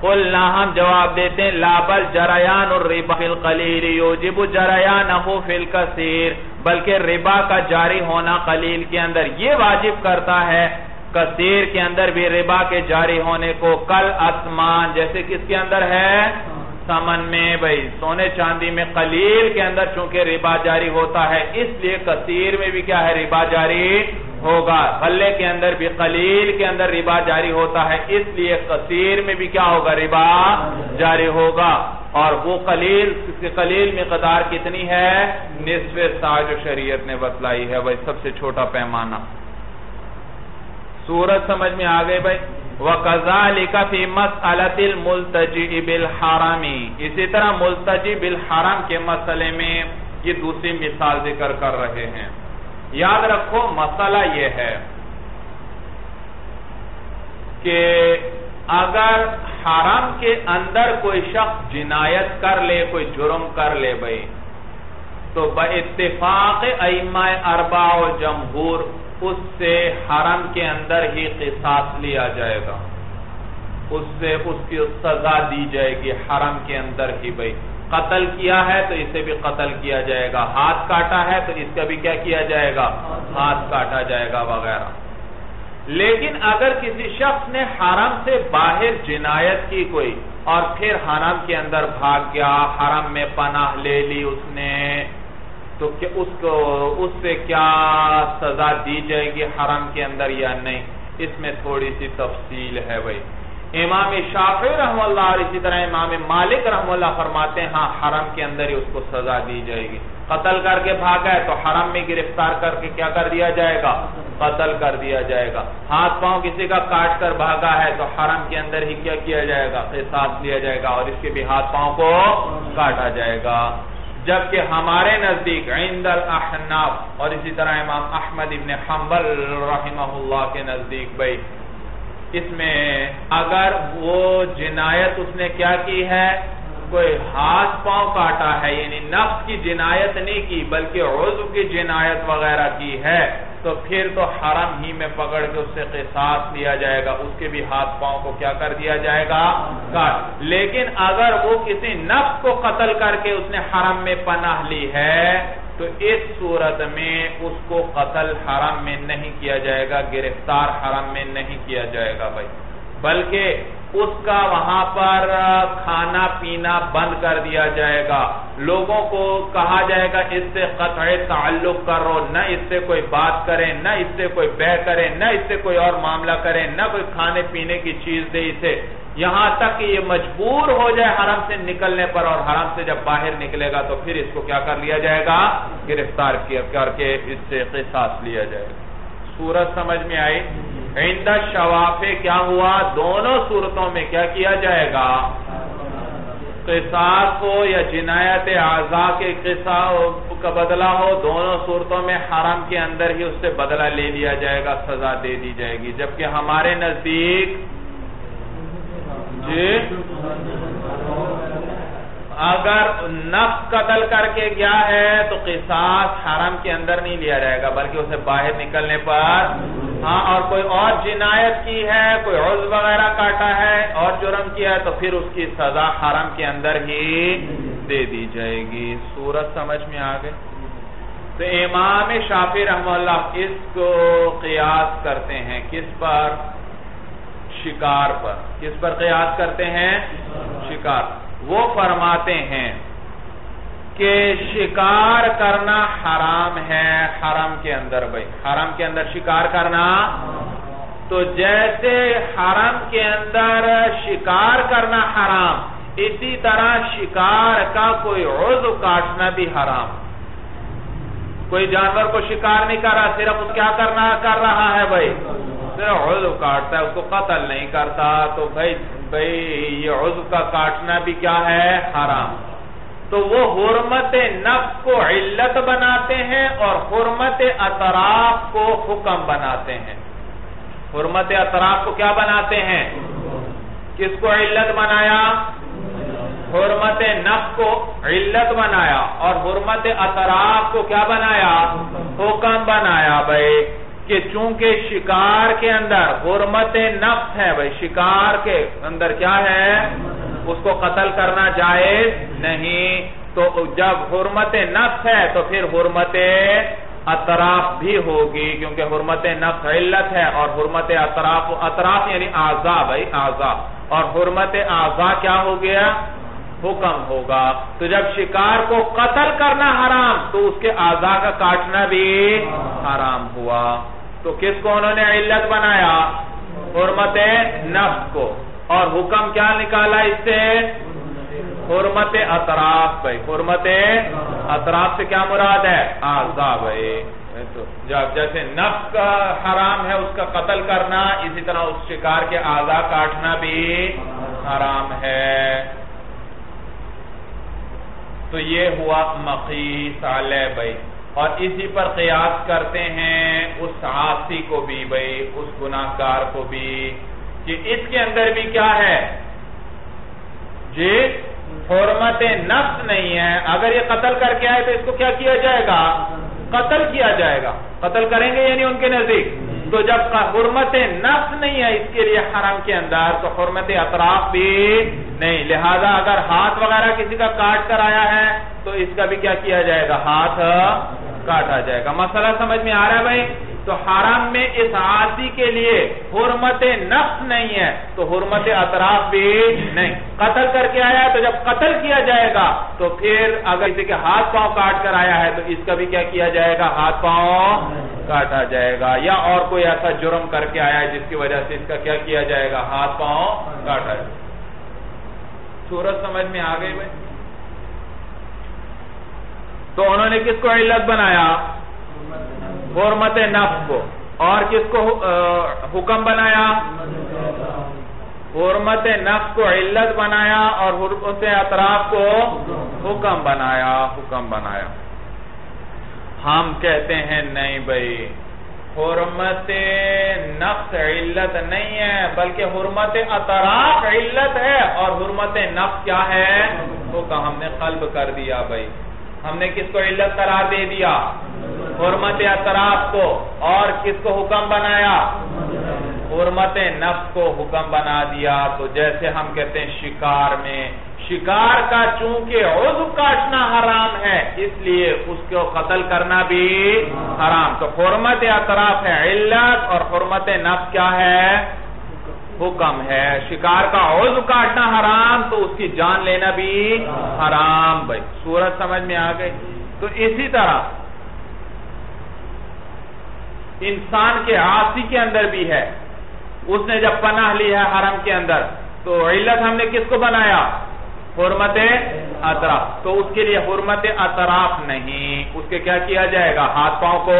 قلنا ہم جواب دیتے ہیں، لابل جریان الربا فی القلیل یوجب جریانہو فی الکثیر، بلکہ ربا کا جاری ہونا قلیل کے اندر۔ یہ واجب کرتا ہے کثیر کے اندر بھی ربا کے جاری ہونے کو کل اسمان جیسے کس کے اندر ہے؟ سمن میں بھئی سونے چاندی میں قلیل کے اندر چونکہ ربا جاری ہوتا ہے، اس لیے کثیر میں بھی کیا ہے؟ ربا جاری ہوگا۔ غلے کے اندر بھی قلیل کے اندر ربا جاری ہوتا ہے، اس لیے کثیر میں بھی کیا ہوگا؟ ربا جاری ہوگا۔ اور وہ قلیل قلیل مقدار کتنی ہے؟ نصف سا جو شریعت نے بتلائی ہے۔ وہ سب سے چھوٹا پیمانہ۔ سورت سمجھ میں آگئے بھائی۔ وَقَذَالِكَ فِي مَسْأَلَةِ الْمُلْتَجِئِ بِالْحَرَامِ اسی طرح ملتجی بالحرام کے مسئلے میں یہ دوسری مثال ذکر کر رہے ہیں۔ یاد رکھو، مسئلہ یہ ہے کہ اگر حرام کے اندر کوئی شخص جنایت کر لے، کوئی جرم کر لے بھائی، تو با اتفاق ایمہ اربع و جمہور اس سے حرم کے اندر ہی قصاص لیا جائے گا۔ اس سے اس کی سزا دی جائے گی حرم کے اندر ہی بھائی۔ قتل کیا ہے تو اسے بھی قتل کیا جائے گا۔ ہاتھ کاٹا ہے تو اس کا بھی کیا کیا جائے گا؟ ہاتھ کاٹا جائے گا وغیرہ۔ لیکن اگر کسی شخص نے حرم سے باہر جنایت کی کوئی اور پھر حرم کے اندر بھاگ گیا، حرم میں پناہ لے لی اس نے تو اس کو اس سے کیا سزا دی جائے گی حرم کے اندر یا نہیں؟ اس میں تھوڑی سی تفصیل ہے بھائی۔ امام شافعی رحم اللہ اور اسی طرح امام مالک رحم اللہ فرماتے ہیں ہاں حرم کے اندر ہی اس کو سزا دی جائے گی۔ قتل کر کے بھاگا ہے تو حرم میں گرفتار کر کے کیا کر دیا جائے گا؟ قتل کر دیا جائے گا۔ ہاتھ پاؤں کسی کا کاٹ کر بھاگا ہے تو حرم کے اندر ہی کیا کیا جائے گا؟ قصاص لیا جائے گا اور اس کے بھی ہاتھ پاؤں کو کاٹا جائے گا۔ جبکہ ہمارے نزدیک عند الاحناف، اور اسی طرح امام احمد ابن حنبل رحمہ اللہ کے نزدیک بھائی اس میں اگر وہ جنایت اس نے کیا کی ہے؟ کوئی ہاتھ پاؤں کاٹا ہے یعنی نفس کی جنایت نہیں کی، بلکہ عضو کی جنایت وغیرہ کی ہے۔ تو پھر تو حرم ہی میں پکڑ کے اس سے قصاص لیا جائے گا، اس کے بھی ہاتھ پاؤں کو کیا کر دیا جائے گا؟ کاٹ۔ لیکن اگر وہ کسی نفس کو قتل کر کے اس نے حرم میں پناہ لی ہے، تو اس صورت میں اس کو قتل حرم میں نہیں کیا جائے گا، گرفتار حرم میں نہیں کیا جائے گا بھائی۔ بلکہ اس کا وہاں پر کھانا پینا بند کر دیا جائے گا۔ لوگوں کو کہا جائے گا، اس سے قطع تعلق کرو، نہ اس سے کوئی بات کریں، نہ اس سے کوئی بہ کریں، نہ اس سے کوئی اور معاملہ کریں، نہ کوئی کھانے پینے کی چیز دے اسے۔ یہاں تک کہ یہ مجبور ہو جائے حرم سے نکلنے پر اور حرم سے جب باہر نکلے گا تو پھر اس کو کیا کر لیا جائے گا؟ گرفتار کر کے اس سے قصاص لیا جائے گا۔ سورت سمجھ میں آئی؟ عند شوافے کیا ہوا؟ دونوں صورتوں میں کیا کیا جائے گا؟ قصاص ہو یا جنایت اعضاء کے قصاص کا بدلہ ہو، دونوں صورتوں میں حرم کے اندر ہی اس سے بدلہ لے لیا جائے گا، سزا دے دی جائے گی۔ جبکہ ہمارے نزدیک جی؟ اگر نفس قتل کر کے گیا ہے تو قصاص حرم کے اندر نہیں لیا جائے گا، بلکہ اسے باہر نکلنے پر۔ ہاں اور کوئی اور جنایت کی ہے، کوئی عضو وغیرہ کاٹا ہے اور جرم کیا ہے، تو پھر اس کی سزا حرم کے اندر ہی دے دی جائے گی۔ صورت سمجھ میں آگئے تو امام شافی رحم اللہ اس کو قیاس کرتے ہیں۔ کس پر؟ شکار پر۔ کس پر قیاس کرتے ہیں؟ شکار۔ وہ فرماتے ہیں کہ شکار کرنا حرام ہے حرم کے اندر بھائی۔ حرم کے اندر شکار کرنا۔ تو جیسے حرم کے اندر شکار کرنا حرام، اسی طرح شکار کا کوئی عضو کاٹنا بھی حرام۔ کوئی جانور کو شکار نہیں کر رہا، صرف کیا کرنا کر رہا ہے بھائی؟ صرف عضو کاٹتا ہے، اس کو قتل نہیں کرتا۔ تو بھائی بھائی، یہ عضو کا کاٹنا بھی کیا ہے؟ حرام۔ تو وہ حرمت نفس کو علت بناتے ہیں اور حرمت اطراف کو حکم بناتے ہیں۔ حرمت اطراف کو کیا بناتے ہیں؟ کس کو علت بنایا؟ حرمت نفس کو علت بنایا۔ اور حرمت اطراف کو کیا بنایا؟ حکم بنایا، بھائی۔ کہ چونکہ شکار کے اندر حرمت نفس ہے بھائی، شکار کے اندر کیا ہے؟ اس کو قتل کرنا جائز نہیں۔ تو جب حرمت نفس ہے تو پھر حرمت اطراف بھی ہوگی، کیونکہ حرمت نفس علت ہے اور حرمت اطراف اطراف یعنی آزا بھائی آزا اور حرمت آزا کیا ہو گیا؟ حکم ہوگا۔ تو جب شکار کو قتل کرنا حرام، تو اس کے آزا کا کاٹنا بھی حرام ہوا۔ تو کس کو انہوں نے علت بنایا؟ حرمت نفس کو۔ اور حکم کیا نکالا اس سے؟ حرمت اطراف بھائی۔ حرمت اطراف سے کیا مراد ہے؟ آزا بھائی۔ جب جیسے نفس کا حرام ہے، اس کا قتل کرنا، اسی طرح اس شکار کے آزا کاٹنا بھی حرام ہے۔ تو یہ ہوا مقیس علیہ بھائی۔ اور اسی پر قیاس کرتے ہیں اس عاصی کو بھی بھائی، اس گناہگار کو بھی، کہ اس کے اندر بھی کیا ہے؟ جی حرمت نفس نہیں ہے۔ اگر یہ قتل کر کے آئے تو اس کو کیا کیا جائے گا؟ قتل کیا جائے گا۔ قتل کریں گے یعنی ان کے نزدیک؟ تو جب حرمت نفس نہیں ہے اس کے لیے حرم کے اندر، تو حرمت اطراف بھی نہیں۔ لہذا اگر ہاتھ وغیرہ کسی کا کاٹ کر آیا ہے، تو اس کا بھی کیا کیا جائے گا؟ ہاتھ کاٹا جائے گا۔ مسئلہ سمجھ میں آ رہا ہے بھائی؟ تو حرام میں اس عاصی کے لیے حرمت نفس نہیں ہے، تو حرمت اطراف بھی نہیں۔ قتل کر کے آیا ہے تو جب قتل کیا جائے گا، تو پھر اگر کسی کے ہاتھ پاؤں کاٹ کر آیا ہے تو اس کا بھی کیا کیا جائے گا؟ ہاتھ پاؤں کاٹا جائے گا۔ یا اور کوئی ایسا جرم کر کے آیا ہے جس کی وجہ سے اس کا کیا کیا جائے گا؟ ہاتھ پاؤں کاٹا جائے گا۔ سورج سمجھ میں آ گئی بھائی؟ تو انہوں نے کس کو علت بنایا؟ حرمت نفس کو۔ اور کس کو حکم بنایا؟ حرمت نفس کو علت بنایا اور حرمت اطراف کو حکم بنایا حکم بنایا۔ ہم کہتے ہیں، نہیں بھائی، حرمت نفس علت نہیں ہے، بلکہ حرمت اطراف علت ہے۔ اور حرمت نفس کیا ہے؟ حکم ہم نے قلب کر دیا بھائی۔ ہم نے کس کو علت قرار دے دیا؟ حرمت اطراف کو۔ اور کس کو حکم بنایا؟ حرمت نفس کو حکم بنا دیا۔ تو جیسے ہم کہتے ہیں شکار میں۔ شکار کا چونکہ عضو کاٹنا حرام ہے، اس لیے اس کو قتل کرنا بھی حرام۔ تو حرمت اطراف ہے علت اور حرمت نفس کیا ہے؟ حکم ہے۔ شکار کا عضو کاٹنا حرام، تو اس کی جان لینا بھی حرام بھائی۔ سورج سمجھ میں آ گئی۔ تو اسی طرح انسان کے آسی کے اندر بھی ہے۔ اس نے جب پناہ لی ہے حرم کے اندر، تو علت ہم نے کس کو بنایا؟ حرمت اطراف۔ تو اس کے لیے حرمت اطراف نہیں۔ اس کے کیا کیا جائے گا؟ ہاتھ پاؤں کو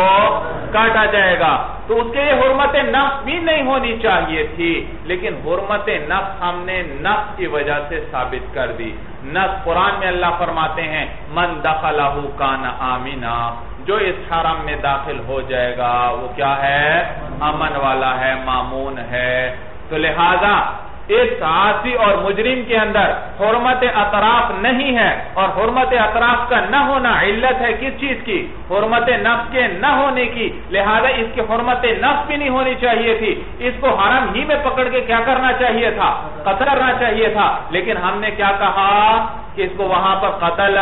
کاٹا جائے گا۔ تو اس کے لیے حرمت نفس بھی نہیں ہونی چاہیے تھی۔ لیکن حرمت نفس ہم نے نفس کی وجہ سے ثابت کر دی۔ نفس قرآن میں اللہ فرماتے ہیں، من دخلہ کان آمینہ جو اس حرم میں داخل ہو جائے گا، وہ کیا ہے؟ امن والا ہے معمون ہے۔ تو لہذا اس عاصی اور مجرم کے اندر حرمت اطراف نہیں ہے اور حرمت اطراف کا نہ ہونا علت ہے کس چیز کی؟ حرمت نفس کے نہ ہونے کی۔ لہذا اس کی حرمت نفس بھی نہیں ہونی چاہیے تھی۔ اس کو حرم ہی میں پکڑ کے کیا کرنا چاہیے تھا؟ قتل کرنا چاہیے تھا۔ لیکن ہم نے کیا کہا کہ اس کو وہاں پر قتل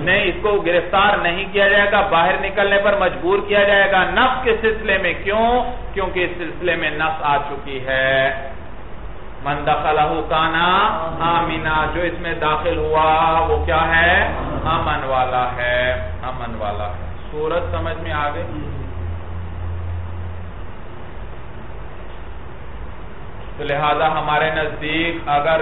نہیں، اس کو گرفتار نہیں کیا جائے گا، باہر نکلنے پر مجبور کیا جائے گا۔ نفس کے سلسلے میں کیوں؟ کیونکہ اس سلسلے میں نفس آ چکی ہے۔ من دخلہ کانا آمینہ جو اس میں داخل ہوا، وہ کیا ہے؟ امن والا ہے، امن والا ہے۔ سورج سمجھ میں آگے تو لہذا ہمارے نزدیک اگر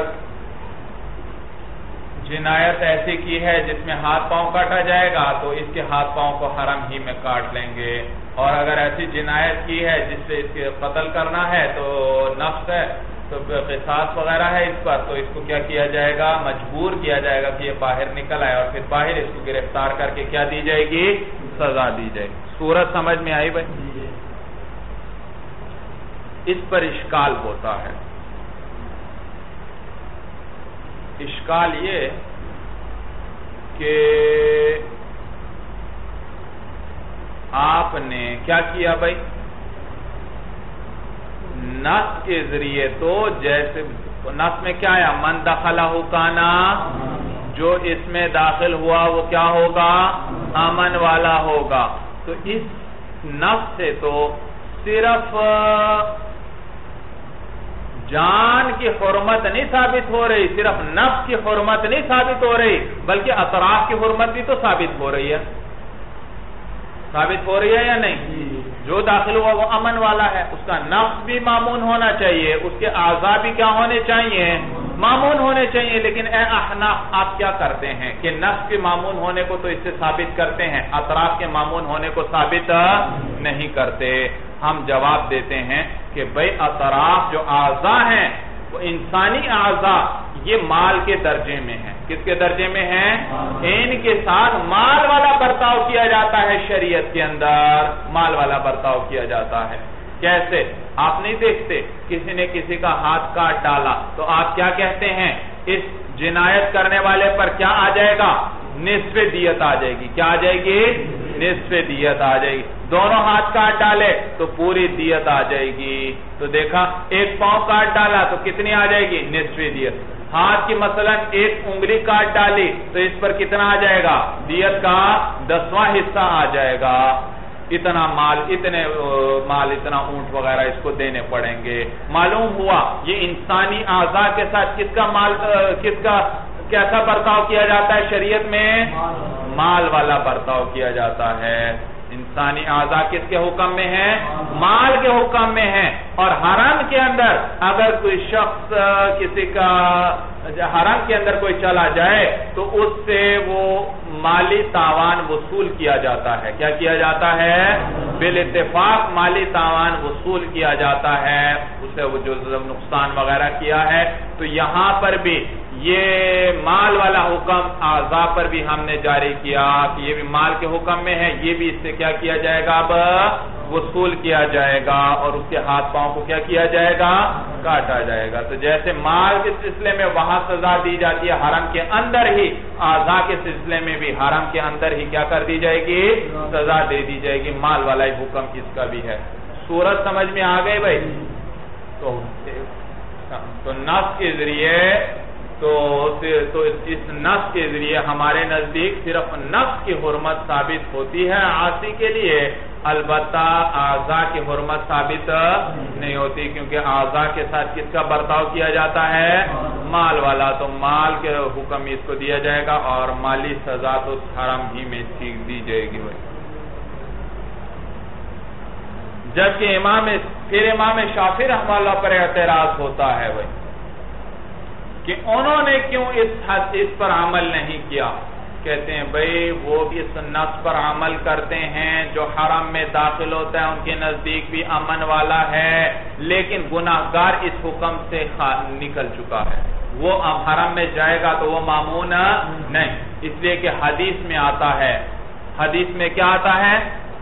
جنایت ایسی کی ہے جس میں ہاتھ پاؤں کاٹا جائے گا، تو اس کے ہاتھ پاؤں کو حرم ہی میں کاٹ لیں گے۔ اور اگر ایسی جنایت کی ہے جس سے اس کے قتل کرنا ہے، تو نفس ہے۔ تو قصاص وغیرہ ہے اس پر، تو اس کو کیا کیا جائے گا؟ مجبور کیا جائے گا کہ یہ باہر نکل آئے اور پھر باہر اس کو گرفتار کر کے کیا دی جائے گی؟ سزا دی جائے گی۔ سورت سمجھ میں آئی بھائی؟ اس پر اشکال ہوتا ہے۔ اشکال یہ کہ آپ نے کیا کیا بھائی؟ نس کے ذریعے تو جیسے نس میں کیا ہے من دخلہ حکانا جو اس میں داخل ہوا وہ کیا ہوگا؟ امن والا ہوگا۔ تو اس نفس سے تو صرف جان کی حرمت نہیں ثابت ہو رہی، صرف نفس کی حرمت نہیں ثابت ہو رہی، بلکہ اطراف کی حرمت بھی تو ثابت ہو رہی ہے۔ ثابت ہو رہی ہے یا نہیں؟ جو داخل ہوا وہ امن والا ہے، اس کا نفس بھی معمون ہونا چاہیے، اس کے اعضاء بھی کیا ہونے چاہیے؟ معمون ہونے چاہیے، لیکن اے احناف، آپ کیا کرتے ہیں؟ کہ نفس کے معمون ہونے کو تو اس سے ثابت کرتے ہیں، اطراف کے معمون ہونے کو ثابت نہیں کرتے۔ ہم جواب دیتے ہیں کہ بھئی اطراف جو اعضاء ہیں وہ انسانی اعضاء یہ مال کے درجے میں ہیں۔ کس کے درجے میں ہیں؟ ان کے ساتھ مال والا برتاؤ کیا جاتا ہے شریعت کے اندر۔ مال والا برتاؤ کیا جاتا ہے۔ کیسے؟ آپ نہیں دیکھتے، کسی نے کسی کا ہاتھ کاٹ ڈالا تو آپ کیا کہتے ہیں؟ اس جنایت کرنے والے پر کیا آ جائے گا؟ نصف دیت آ جائے گی۔ کیا آ جائے گی؟ نصف دیت آ جائے گی۔ دونوں ہاتھ کاٹ ڈالے تو پوری دیت آ جائے گی۔ تو دیکھا، ایک پاؤں کاٹ ڈالا تو کتنی آ جائے گی؟ نصف دیت۔ ہاتھ کی مثلا ایک انگلی کاٹ ڈالی تو اس پر کتنا آ جائے گا؟ دیت کا دسواں حصہ آ جائے گا۔ اتنا مال، اتنے مال، اتنا اونٹ وغیرہ اس کو دینے پڑیں گے۔ معلوم ہوا یہ انسانی اعضاء کے ساتھ کس کا مال کس کا کیسا برتاؤ کیا جاتا ہے شریعت میں؟ مال والا برتاؤ کیا جاتا ہے۔ انسانی اعضاء کس کے حکم میں ہے مال کے حکم میں ہے اور حرم کے اندر اگر کوئی شخص کسی کا حرم کے اندر کوئی چلا جائے، تو اس سے وہ مالی تاوان وصول کیا جاتا ہے۔ کیا کیا جاتا ہے؟ بال اتفاق مالی تاوان وصول کیا جاتا ہے۔ اسے وہ جو نقصان وغیرہ کیا ہے۔ تو یہاں پر بھی یہ مال والا حکم آزا پر بھی ہم نے جاری کیا کہ یہ بھی مال کے حکم میں ہے، یہ بھی اس سے کیا کیا جائے گا؟ اب وصول کیا جائے گا اور اس کے ہاتھ پاؤں کو کیا کیا جائے گا؟ کاٹا جائے گا۔ تو جیسے مال کے سلسلے میں وہاں سزا دی جاتی ہے، حرم کے اندر ہی، آزا کے سلسلے میں بھی حرم کے اندر ہی کیا کر دی جائے گی؟ سزا دے دی جائے گی۔ مال والا ہی حکم اس کا بھی ہے۔ سورج سمجھ میں آ گئے بھائی؟ تو نفس کے ذریعے تو اس نفس کے ذریعے ہمارے نزدیک صرف نفس کی حرمت ثابت ہوتی ہے آسی کے لیے۔ البتہ آزا کی حرمت ثابت نہیں ہوتی، کیونکہ آزا کے ساتھ کس کا برتاؤ کیا جاتا ہے؟ مال والا۔ تو مال کے حکم اس کو دیا جائے گا اور مالی سزا تو حرم ہی میں دی جائے گی۔ جبکہ امام پھر امام شافی رحمہ اللہ پر اعتراض ہوتا ہے۔ بھائی کہ انہوں نے کیوں اس حد اس پر عمل نہیں کیا؟ کہتے ہیں، بھئی وہ بھی اس نفس پر عمل کرتے ہیں، جو حرم میں داخل ہوتا ہے، ان کے نزدیک بھی امن والا ہے، لیکن گناہگار اس حکم سے نکل چکا ہے۔ وہ اب حرم میں جائے گا تو وہ معمون نہیں۔ اس لیے کہ حدیث میں آتا ہے۔ حدیث میں کیا آتا ہے؟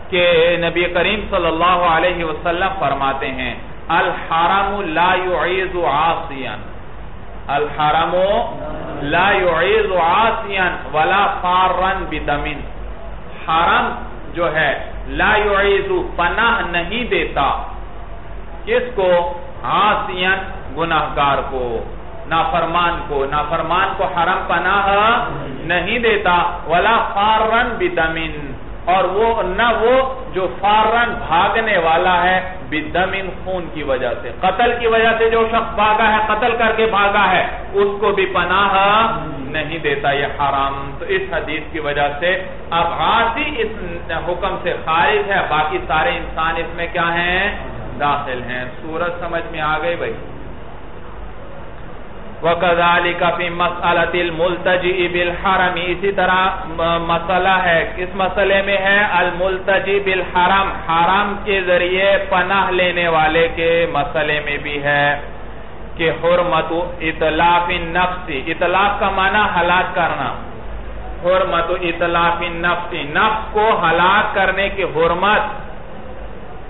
کہ نبی کریم صلی اللہ علیہ وسلم فرماتے ہیں، الحرم لا يعیز عاصیاں الحرم لا يعيذ عاصيا ولا فارا بدم حرم جو ہے، لا يعيذ، پناہ نہیں دیتا کس کو؟ عاصیا گناہگار کو، نافرمان کو. نافرمان کو حرم پناہ نہیں دیتا، ولا فارا بدم اور وہ نہ وہ جو فارن بھاگنے والا ہے بدمن خون کی وجہ سے۔ قتل کی وجہ سے جو شخص بھاگا ہے، قتل کر کے بھاگا ہے، اس کو بھی پناہ نہیں دیتا، یہ حرام۔ تو اس حدیث کی وجہ سے اب اس حکم سے خارج ہے، باقی سارے انسان اس میں کیا ہیں؟ داخل ہیں۔ سورج سمجھ میں آ گئی بھائی۔ وَكَذَلِكَ فِي مَسْأَلَةِ الْمُلْتَجِئِ بِالْحَرَمِ. اسی طرح مسئلہ ہے. کس مسئلے میں ہے؟ الملتجی بالحرم. حرم کے ذریعے پناہ لینے والے کے مسئلے میں بھی ہے کہ حرمت اطلاف النفس. اطلاف کا معنی ہلاک کرنا. حرمت اطلاف النفس. نفس کو ہلاک کرنے کی حرمت.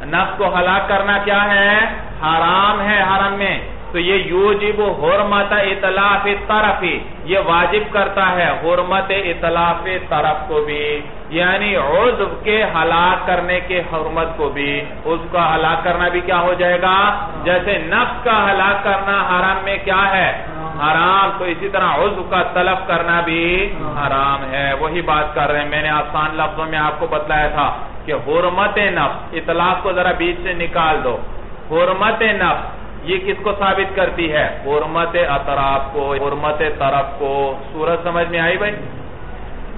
نفس کو ہلاک کرنا کیا ہے؟ حرام ہے حرم میں. تو یہ یوجب حرمت اطلاف طرف یہ واجب کرتا ہے حرمت اطلاف طرف کو بھی یعنی عضو کے ہلاک کرنے کے حرمت کو بھی۔ اس کا ہلاک کرنا بھی کیا ہو جائے گا؟ جیسے نفس کا ہلاک کرنا حرام میں کیا ہے؟ حرام۔ تو اسی طرح عضو کا طلب کرنا بھی حرام ہے۔ وہی بات کر رہے ہیں۔ میں نے آسان لفظوں میں آپ کو بتلایا تھا کہ حرمت نفس، اطلاف کو ذرا بیچ سے نکال دو۔ حرمت نفس یہ کس کو ثابت کرتی ہے؟ حرمت اطراف کو، حرمت طرف کو۔ سورج سمجھ میں آئی بھائی؟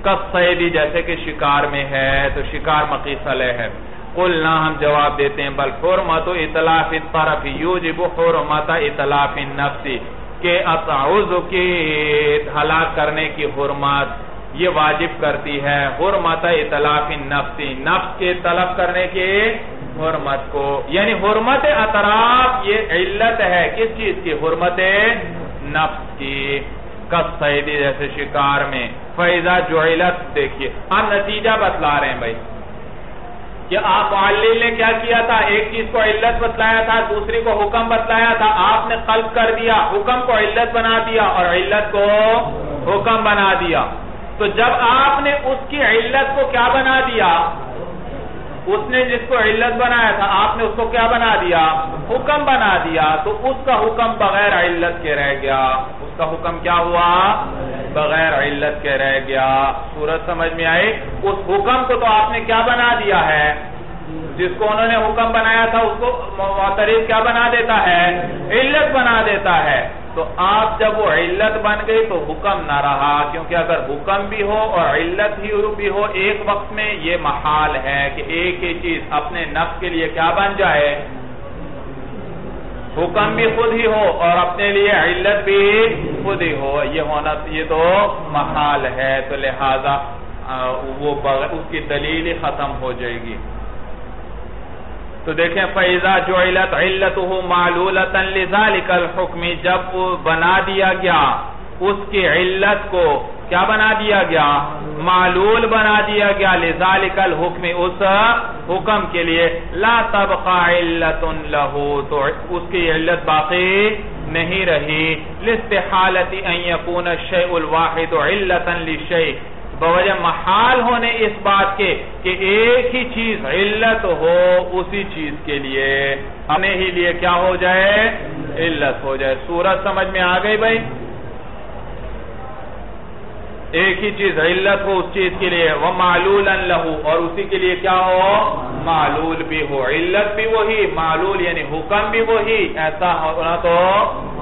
کس سیدی جیسے کہ شکار میں ہے، تو شکار مقیص علیہ ہے۔ قل، نہ ہم جواب دیتے ہیں، بل حرمت اطلاف طرف یوجب حرمت اطلاف النفس، کہ اتعوذ کی ہلاک کرنے کی حرمت یہ واجب کرتی ہے۔ حرمت اطلاف النفس، نفس کے طلب کرنے کے حرمت کو۔ یعنی حرمت اطراف یہ علت ہے۔ کس چیز کی؟ حرمت نفس کی۔ کس جیسے شکار میں۔ فیضا جو علت دیکھئے ہم نتیجہ بتلا رہے ہیں بھائی۔ کہ آپ معلل نے کیا کیا تھا؟ ایک چیز کو علت بتلایا تھا، دوسری کو حکم بتلایا تھا۔ آپ نے قلب کر دیا، حکم کو علت بنا دیا اور علت کو حکم بنا دیا۔ تو جب آپ نے اس کی علت کو کیا بنا دیا؟ اس نے جس کو علت بنایا تھا، آپ نے اس کو کیا بنا دیا؟ حکم بنا دیا۔ تو اس کا حکم بغیر علت کے رہ گیا۔ اس کا حکم کیا ہوا؟ بغیر علت کے رہ گیا۔ صورت سمجھ میں آئی اس حکم کو تو آپ نے کیا بنا دیا ہے؟ جس کو انہوں نے حکم بنایا تھا، اس کو معترض کیا بنا دیتا ہے؟ علت بنا دیتا ہے۔ تو آپ جب وہ علت بن گئی تو حکم نہ رہا، کیونکہ اگر حکم بھی ہو اور علت ہی بھی ہو، ایک وقت میں یہ محال ہے کہ ایک ہی چیز اپنے نفس کے لیے کیا بن جائے؟ حکم بھی خود ہی ہو اور اپنے لیے علت بھی خود ہی ہو، یہ ہونا، یہ تو محال ہے، تو لہذا وہ اس کی دلیل ہی ختم ہو جائے گی۔ تو دیکھیں فیضا جو علت علت ہو لذالک الحکم جب بنا دیا گیا، اس کی علت کو کیا بنا دیا گیا؟ معلول بنا دیا گیا لذالک الحکم اس حکم کے لیے. لا تبقى علت لہو تو اس کی علت باقی نہیں رہی. لاستحالت ان یکون الشیء الواحد علتا للشیء بوجہ محال ہونے اس بات کے کہ ایک ہی چیز علت ہو اسی چیز کے لیے۔ ہمیں ہی لیے کیا ہو جائے؟ علت ہو جائے۔ سورت سمجھ میں آ گئی بھائی؟ ایک ہی چیز علت ہو اس چیز کے لیے۔ وہ معلول لہو۔ اور اسی کے لیے کیا ہو؟ معلول بھی ہو۔ علت بھی وہی، معلول یعنی حکم بھی وہی۔ ایسا ہونا تو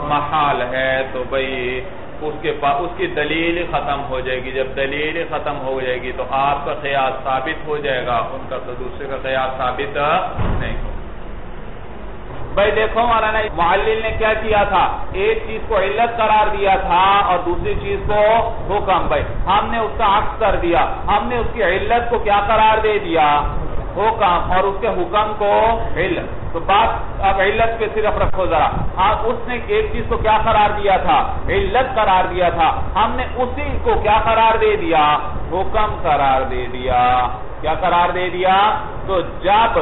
محال ہے۔ تو بھائی اس کے اس کی دلیل ختم ہو جائے گی۔ جب دلیل ختم ہو جائے گی تو آپ کا خیال ثابت ہو جائے گا۔ ان کا تو دوسرے کا خیال ثابت نہیں ہو بھائی دیکھو مولانا، معلل نے کیا کیا تھا؟ ایک چیز کو علت قرار دیا تھا اور دوسری چیز کو حکم۔ بھائی، ہم نے اس کا عکس کر دیا۔ ہم نے اس کی علت کو کیا قرار دے دیا؟ حکم اور اس کے حکم کو علت تو بات اب علت پہ صرف رکھو ذرا۔ ہاں اس نے ایک چیز کو کیا قرار دیا تھا؟ علت قرار دیا تھا۔ ہم نے اسی کو کیا قرار دے دیا؟ حکم قرار دے دیا۔ کیا قرار دے دیا؟ تو جب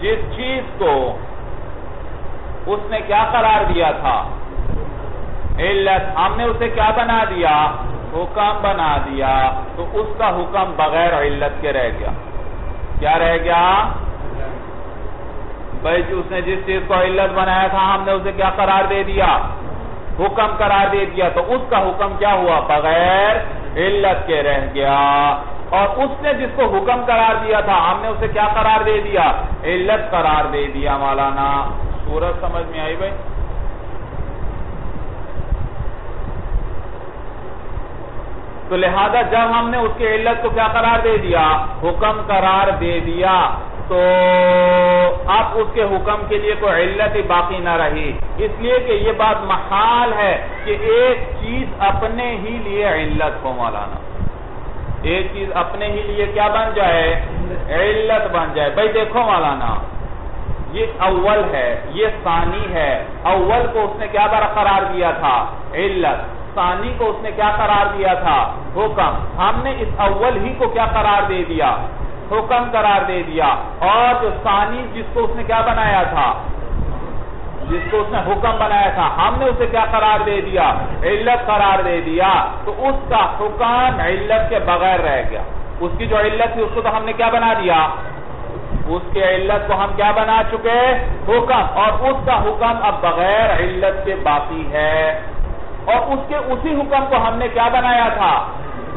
جس چیز کو اس نے کیا قرار دیا تھا؟ علت۔ ہم نے اسے کیا بنا دیا؟ حکم بنا دیا تو اس کا حکم بغیر علت کے رہ گیا۔ کیا رہ گیا؟ بھائی جی، اس نے جس چیز کو علت بنایا تھا، ہم نے اسے کیا قرار دے دیا؟ حکم قرار دے دیا۔ تو اس کا حکم کیا ہوا؟ بغیر علت کے رہ گیا۔ اور اس نے جس کو حکم قرار دیا تھا، ہم نے اسے کیا قرار دے دیا؟ علت قرار دے دیا، مولانا۔ سورج سمجھ میں آئی بھائی؟ تو لہذا جب ہم نے اس کے علت کو کیا قرار دے دیا؟ حکم قرار دے دیا۔ تو اب اس کے حکم کے لیے کوئی علت ہی باقی نہ رہی۔ اس لیے کہ یہ بات محال ہے کہ ایک چیز اپنے ہی لیے علت کو مولانا۔ ایک چیز اپنے ہی لیے کیا بن جائے؟ علت بن جائے۔ بھائی دیکھو مولانا، یہ اول ہے، یہ ثانی ہے۔ اول کو اس نے کیا برقرار دیا تھا؟ علت۔ ثانی کو اس نے کیا قرار دیا تھا؟ حکم۔ ہم نے اس اول ہی کو کیا قرار دے دیا؟ حکم قرار دے دیا۔ اور جو ثانی جس کو اس نے کیا بنایا تھا؟ جس کو اس نے حکم بنایا تھا، ہم نے اسے کیا قرار دے دیا؟ علت قرار دے دیا۔ تو اس کا حکم علت کے بغیر رہ گیا۔ اس کی جو علت تھی، اس کو تو ہم نے کیا بنا دیا؟ اس کے علت کو ہم کیا بنا چکے؟ حکم۔ اور اس کا حکم اب بغیر علت کے باقی ہے۔ اور اس کے اسی حکم کو ہم نے کیا بنایا تھا؟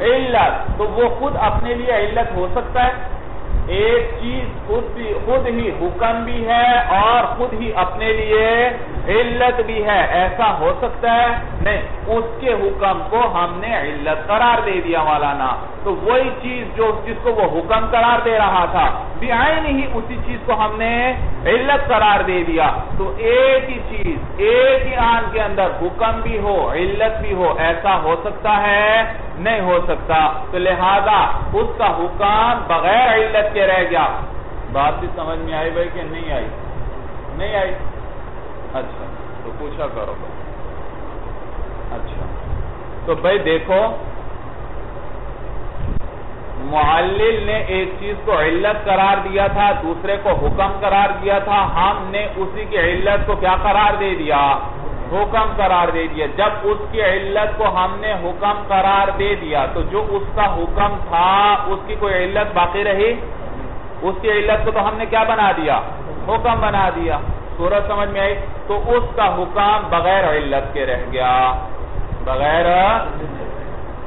علت۔ تو وہ خود اپنے لیے علت ہو سکتا ہے۔ ایک چیز خود خود ہی حکم بھی ہے اور خود ہی اپنے لیے علت بھی ہے۔ ایسا ہو سکتا ہے؟ نہیں۔ اس کے حکم کو ہم نے علت قرار دے دیا مولانا۔ تو وہی چیز جو جس کو وہ حکم قرار دے رہا تھا۔ بعین ہی اسی چیز کو ہم نے علت قرار دے دیا۔ تو ایک ہی چیز، ایک ہی آن کے اندر حکم بھی ہو، علت بھی ہو، ایسا ہو سکتا ہے؟ نہیں ہو سکتا۔ تو لہذا اس کا حکم بغیر علت کے رہ گیا۔ بات بھی سمجھ میں آئی بھائی کہ نہیں آئی؟ نہیں آئی۔ اچھا تو پوچھا کرو اچھا۔ تو بھائی دیکھو معلل نے ایک چیز کو علت قرار دیا تھا، دوسرے کو حکم قرار دیا تھا، ہم نے اسی کی علت کو کیا قرار دے دیا؟ حکم قرار دے دیا۔ جب اس کی علت کو ہم نے حکم قرار دے دیا، تو جو اس کا حکم تھا، اس کی کوئی علت باقی رہی؟ اس کی علت کو تو ہم نے کیا بنا دیا؟ حکم بنا دیا۔ صورت سمجھ میں آئی؟ تو اس کا حکم بغیر علت کے رہ گیا۔ بغیر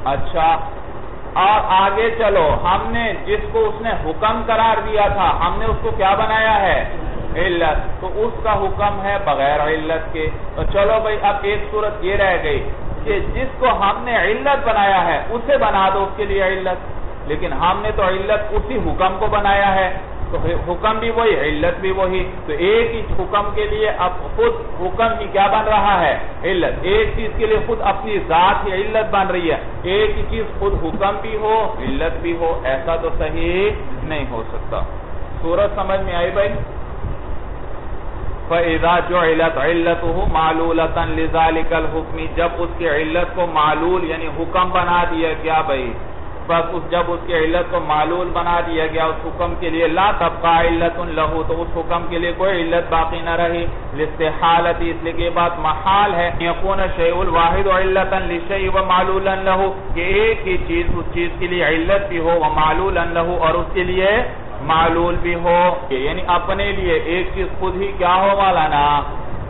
اچھا۔ اور آگے چلو، ہم نے جس کو اس نے حکم قرار دیا تھا، ہم نے اس کو کیا بنایا ہے؟ علت۔ تو اس کا حکم ہے بغیر علت کے۔ تو چلو بھائی، اب ایک صورت یہ رہ گئی کہ جس کو ہم نے علت بنایا ہے، اسے بنا دو اس کے لیے علت۔ لیکن ہم نے تو علت اسی حکم کو بنایا ہے۔ تو حکم بھی وہی علت بھی وہی۔ تو ایک ہی حکم کے لیے اب خود حکم ہی کیا بن رہا ہے؟ علت۔ ایک چیز کے لیے خود اپنی ذات ہی علت بن رہی ہے۔ ایک ہی چیز خود حکم بھی ہو، علت بھی ہو، ایسا تو صحیح نہیں ہو سکتا۔ صورت سمجھ میں آئی بھائی؟ فَإِذَا جُعِلَتْ عِلَّتُهُ مَعْلُولَةً لِذَلِكَ الْحُكْمِ۔ جب اس کے علت کو معلول یعنی حکم بنا دیا گیا بھائی بس اس جب اس کے علت کو معلول بنا دیا گیا، اس حکم کے لیے لا تبقى علت لہو، تو اس حکم کے لیے کوئی علت باقی نہ رہی۔ لستحالت اس لیے کہ بات محال ہے۔ یکون شیء الواحد علتا لشیء ومعلولا لہو، کہ ایک ہی چیز، اس چیز کے لیے علت بھی ہو ومعلولا لہو، اور اس کے لیے معلول بھی ہو۔ یعنی اپنے لیے ایک چیز خود ہی کیا ہو والا نا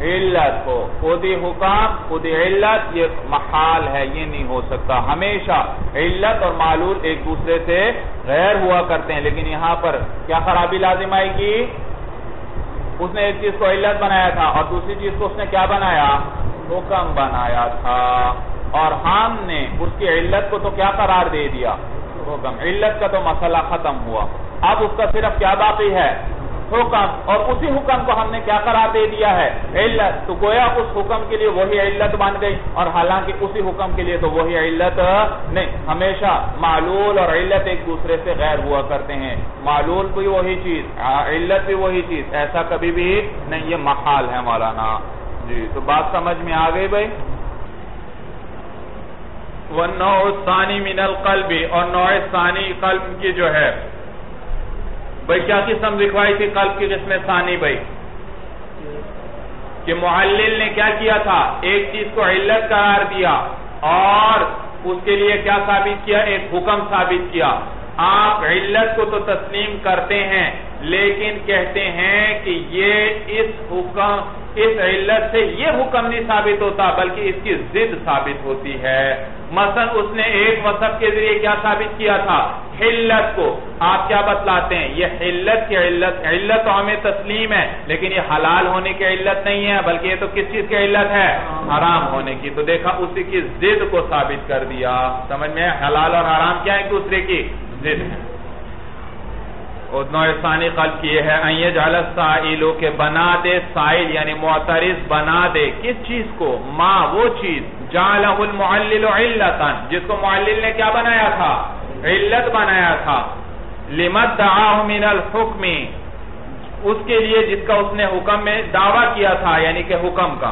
علت کو، خود حکام، خود علت، یہ محال ہے، یہ نہیں ہو سکتا۔ ہمیشہ علت اور معلول ایک دوسرے سے غیر ہوا کرتے ہیں۔ لیکن یہاں پر کیا خرابی لازم آئے گی اس نے ایک چیز کو علت بنایا تھا اور دوسری چیز کو اس نے کیا بنایا؟ حکم بنایا تھا۔ اور ہم نے اس کی علت کو تو کیا قرار دے دیا؟ حکم۔ علت کا تو مسئلہ ختم ہوا۔ اب اس کا صرف کیا باقی ہے؟ حکم اور اسی حکم کو ہم نے کیا قرار دے دیا ہے؟ علت. تو گویا اس حکم کے لیے وہی علت بن گئی اور حالانکہ اسی حکم کے لیے تو وہی علت نہیں. ہمیشہ معلول اور علت ایک دوسرے سے غیر ہوا کرتے ہیں. معلول بھی وہی چیز، علت بھی وہی چیز. ایسا کبھی بھی نہیں. یہ محال ہے مولانا. جی تو بات سمجھ میں آ گئی بھائی؟ وہ نو ثانی من القلب اور نوع ثانی قلب کی جو ہے بھائی کیا قسم دکھوائی تھی قلب کی قسم ثانی بھائی؟ کہ محلل نے کیا کیا تھا؟ ایک چیز کو علت قرار دیا اور اس کے لیے کیا ثابت کیا؟ ایک حکم ثابت کیا۔ آپ علت کو تو تسلیم کرتے ہیں، لیکن کہتے ہیں کہ یہ اس حکم، اس علت سے یہ حکم نہیں ثابت ہوتا، بلکہ اس کی ضد ثابت ہوتی ہے۔ مثلا اس نے ایک وصف کے ذریعے کیا ثابت کیا تھا؟ حلت کو۔ آپ کیا بتلاتے ہیں؟ یہ حلت کی علت علت تو ہمیں تسلیم ہے، لیکن یہ حلال ہونے کی علت نہیں ہے، بلکہ یہ تو کس چیز کی علت ہے؟ حرام ہونے کی۔ تو دیکھا اسی کی ضد کو ثابت کر دیا۔ سمجھ میں حلال اور حرام کیا ہے ایک دوسرے کی؟ ضد ہے۔ ثانی قلب کی ہے این یجعل السائلو کہ بنا دے، سائل یعنی معترض بنا دے۔ کس چیز کو؟ ما وہ چیز۔ جعلہ المعلل علتا۔ جس کو معلل نے کیا بنایا تھا؟ علت بنایا تھا۔ لمت دعاہ من الحکم۔ اس کے لیے جس کا اس نے حکم میں دعویٰ کیا تھا یعنی کہ حکم کا۔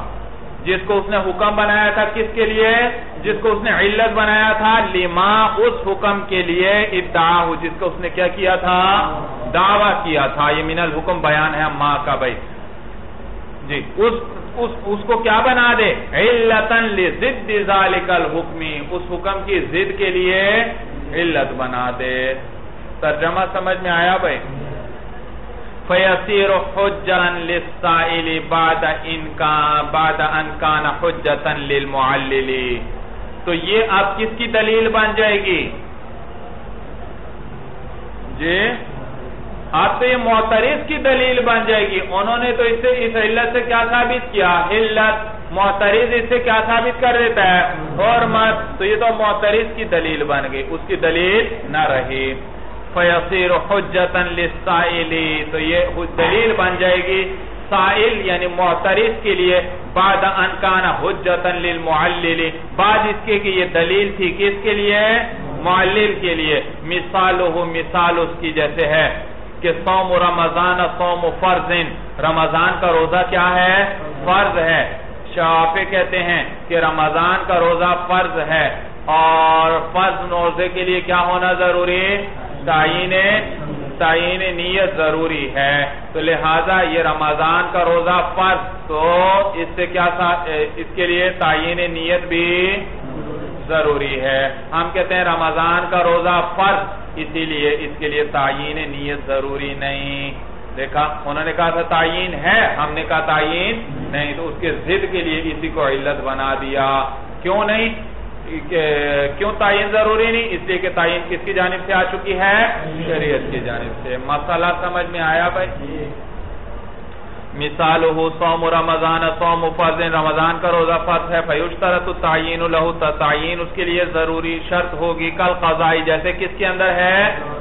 جس کو اس نے حکم بنایا تھا کس کے لیے؟ جس کو اس نے علت بنایا تھا، لما اس حکم کے لیے ادعا جس کو اس نے کیا کیا تھا؟ دعویٰ کیا تھا۔ یہ من الحکم بیان ہے ماں کا بھائی۔ جی اس اس, اس کو کیا بنا دے؟ علتن لزد ذالک الحکمی اس حکم کی زد کے لیے علت بنا دے۔ ترجمہ سمجھ میں آیا بھائی؟ فَيَسِيرُ حُجَّةً لِلسَّائِلِ بَعْدَ أَنْ كَانَ حُجَّةً لِلْمُعَلِّلِ۔ تو یہ اب کس کی دلیل بن جائے گی؟ جی؟ اب تو یہ معترض کی دلیل بن جائے گی۔ انہوں نے تو اس سے اس علت سے کیا ثابت کیا؟ علت، معترض اس سے کیا ثابت کر دیتا ہے؟ حرمت۔ تو یہ تو معترض کی دلیل بن گئی۔ اس کی دلیل نہ رہی۔ فیصیر حجتا للسائلی تو یہ دلیل بن جائے گی۔ سائل یعنی معترض کے لیے بعد انکان حجتا للمعلل۔ بعد اس کے کہ یہ دلیل تھی کس کے لیے؟ معلل کے لیے۔ مثالو مثال اس کی جیسے ہے۔ کہ صوم رمضان صوم فرض رمضان کا روزہ کیا ہے؟ فرض ہے۔ شافے کہتے ہیں کہ رمضان کا روزہ فرض ہے۔ اور فرض روزے کے لیے کیا ہونا ضروری؟ تعین تعین نیت ضروری ہے۔ تو لہٰذا یہ رمضان کا روزہ فرض، تو اس سے کیا اس کے لیے تعین نیت بھی ضروری ہے۔ ہم کہتے ہیں رمضان کا روزہ فرض، اسی لیے اس کے لیے تعین نیت ضروری نہیں۔ دیکھا، انہوں نے کہا تھا تعین ہے، ہم نے کہا تعین نہیں، تو اس کے ضد کے لیے اسی کو علت بنا دیا۔ کیوں نہیں؟ کیوں تعین ضروری نہیں؟ اس لیے کہ تعین کس کی جانب سے آ چکی ہے؟ شریعت کی جانب سے۔ مسئلہ سمجھ میں آیا بھائی؟ مثال ہو سوم رمضان سوم فرض رمضان کا روزہ فرض ہے فیوشترت تعین لہو تعین اس کے لیے ضروری شرط ہوگی کل قضائی جیسے کس کے اندر ہے؟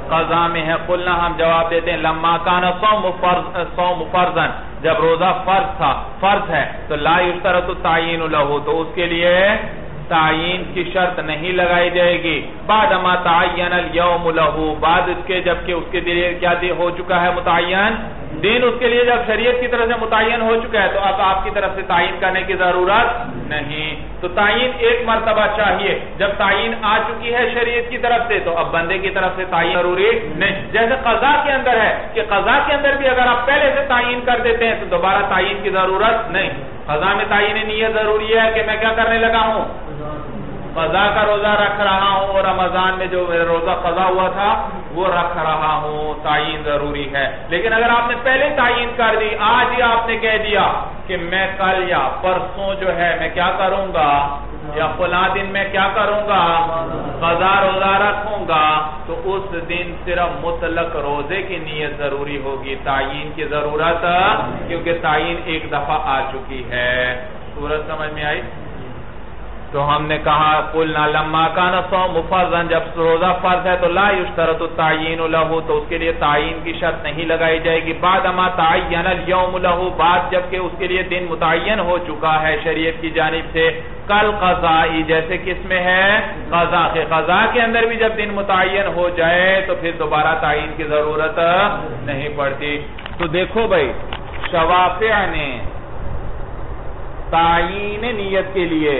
قضا میں ہے۔ قلنا، ہم جواب دیتے ہیں، لما کان سوم فرض سوم فرضن جب روزہ فرض تھا، فرض ہے، تو لا یشترت تعین لہو تو اس کے لیے تعین کی شرط نہیں لگائی جائے گی۔ بعد اما تعین اليوم لہو، بعد اس کے جبکہ اس کے لیے کیا ہو چکا ہے متعین؟ دین اس کے لیے جب شریعت کی طرف سے متعین ہو چکا ہے، تو اب آپ کی طرف سے تعین کرنے کی ضرورت نہیں۔ تو تعین ایک مرتبہ چاہیے۔ جب تعین آ چکی ہے شریعت کی طرف سے، تو اب بندے کی طرف سے تعین ضروری نہیں۔ جیسے قضا کے اندر ہے کہ قضا کے اندر بھی اگر آپ پہلے سے تعین کر دیتے ہیں، تو دوبارہ تعین کی ضرورت نہیں۔ قضا میں تعین نیت ضروری ہے کہ میں کیا کرنے لگا ہوں؟ قضا کا روزہ رکھ رہا ہوں اور رمضان میں جو میرا روزہ قضا ہوا تھا وہ رکھ رہا ہوں، تعین ضروری ہے۔ لیکن اگر آپ نے پہلے تعین کر دی، آج ہی آپ نے کہہ دیا کہ میں کل یا پرسوں جو ہے میں کیا کروں گا؟ یا فلاں دن میں کیا کروں گا؟ قضا روزہ رکھوں گا۔ تو اس دن صرف مطلق روزے کی نیت ضروری ہوگی، تعین کی ضرورت، کیونکہ تعین ایک دفعہ آ چکی ہے۔ سورج سمجھ میں آئی؟ تو ہم نے کہا، قلنا لما کان صوم فرضا، جب روزہ فرض ہے تو لا یشترط التعین له، تو اس کے لیے تعین کی شرط نہیں لگائی جائے گی۔ بعد اما تعین اليوم له، بعد جبکہ اس کے لیے دن متعین ہو چکا ہے شریعت کی جانب سے۔ کل قضائی جیسے کس میں ہے قضا کے قضا کے اندر بھی جب دن متعین ہو جائے تو پھر دوبارہ تعین کی ضرورت نہیں پڑتی۔ تو دیکھو بھائی، شوافع نے تعین نیت کے لیے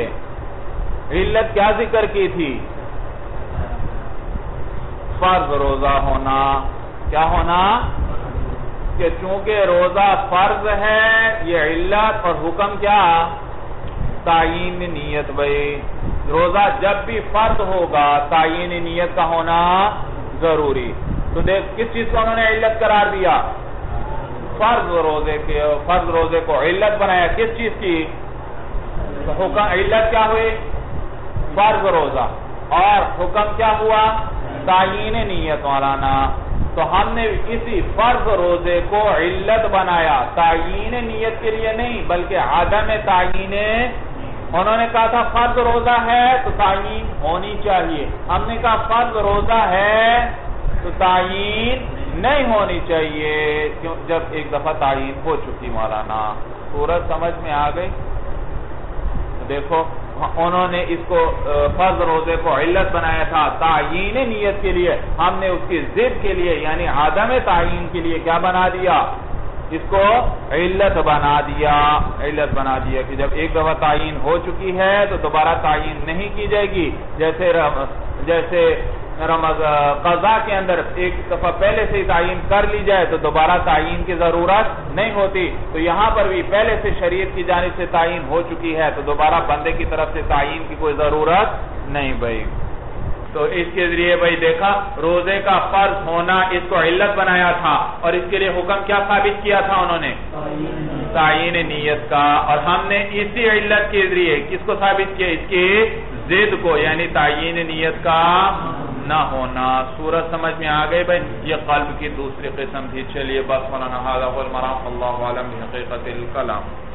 علت کیا ذکر کی تھی؟ فرض روزہ ہونا۔ کیا ہونا؟ کہ چونکہ روزہ فرض ہے، یہ علت اور حکم کیا؟ تعین نیت بھائی۔ روزہ جب بھی فرض ہوگا تعین نیت کا ہونا ضروری۔ تو دیکھ، کس چیز کو انہوں نے علت قرار دیا؟ فرض روزے کے، فرض روزے کو علت بنایا۔ کس چیز کی؟ حکم، علت کیا ہوئی؟ فرض روزہ۔ اور حکم کیا ہوا؟ تعین نیت مولانا۔ تو ہم نے اسی فرض روزے کو علت بنایا۔ تعین نیت کے لیے نہیں، بلکہ عدم تعین۔ انہوں نے کہا تھا فرض روزہ ہے تو تعین ہونی چاہیے۔ ہم نے کہا فرض روزہ ہے تو تعین نہیں ہونی چاہیے۔ جب ایک دفعہ تعین ہو چکی مولانا۔ سورج سمجھ میں آ گئی؟ دیکھو انہوں نے اس کو فرض روزے کو علت بنایا تھا تعین نیت کے لیے۔ ہم نے اس کی ضد کے لیے یعنی عدم تعین کے لیے کیا بنا دیا؟ اس کو علت بنا دیا، علت بنا دیا کہ جب ایک دفعہ تعین ہو چکی ہے تو دوبارہ تعین نہیں کی جائے گی۔ جیسے جیسے قضا کے اندر ایک دفعہ پہلے سے تعین کر لی جائے تو دوبارہ تعین کی ضرورت نہیں ہوتی۔ تو یہاں پر بھی پہلے سے شریعت کی جانب سے تعین ہو چکی ہے تو دوبارہ بندے کی طرف سے تعین کی کوئی ضرورت نہیں بھائی۔ تو اس کے ذریعے بھائی دیکھا، روزے کا فرض ہونا اس کو علت بنایا تھا اور اس کے لیے حکم کیا ثابت کیا تھا انہوں نے؟ تعین نیت کا۔ اور ہم نے اسی علت کے ذریعے، کس کو ثابت کیا؟ اس کی زد کو یعنی تعین نیت کا نہ ہونا۔ سورج سمجھ میں آگئے بھائی، یہ قلب کی دوسری قسم تھی۔ چلیے، بس مولانا حاضر المرام. اللہ علم حقیقت الکلام۔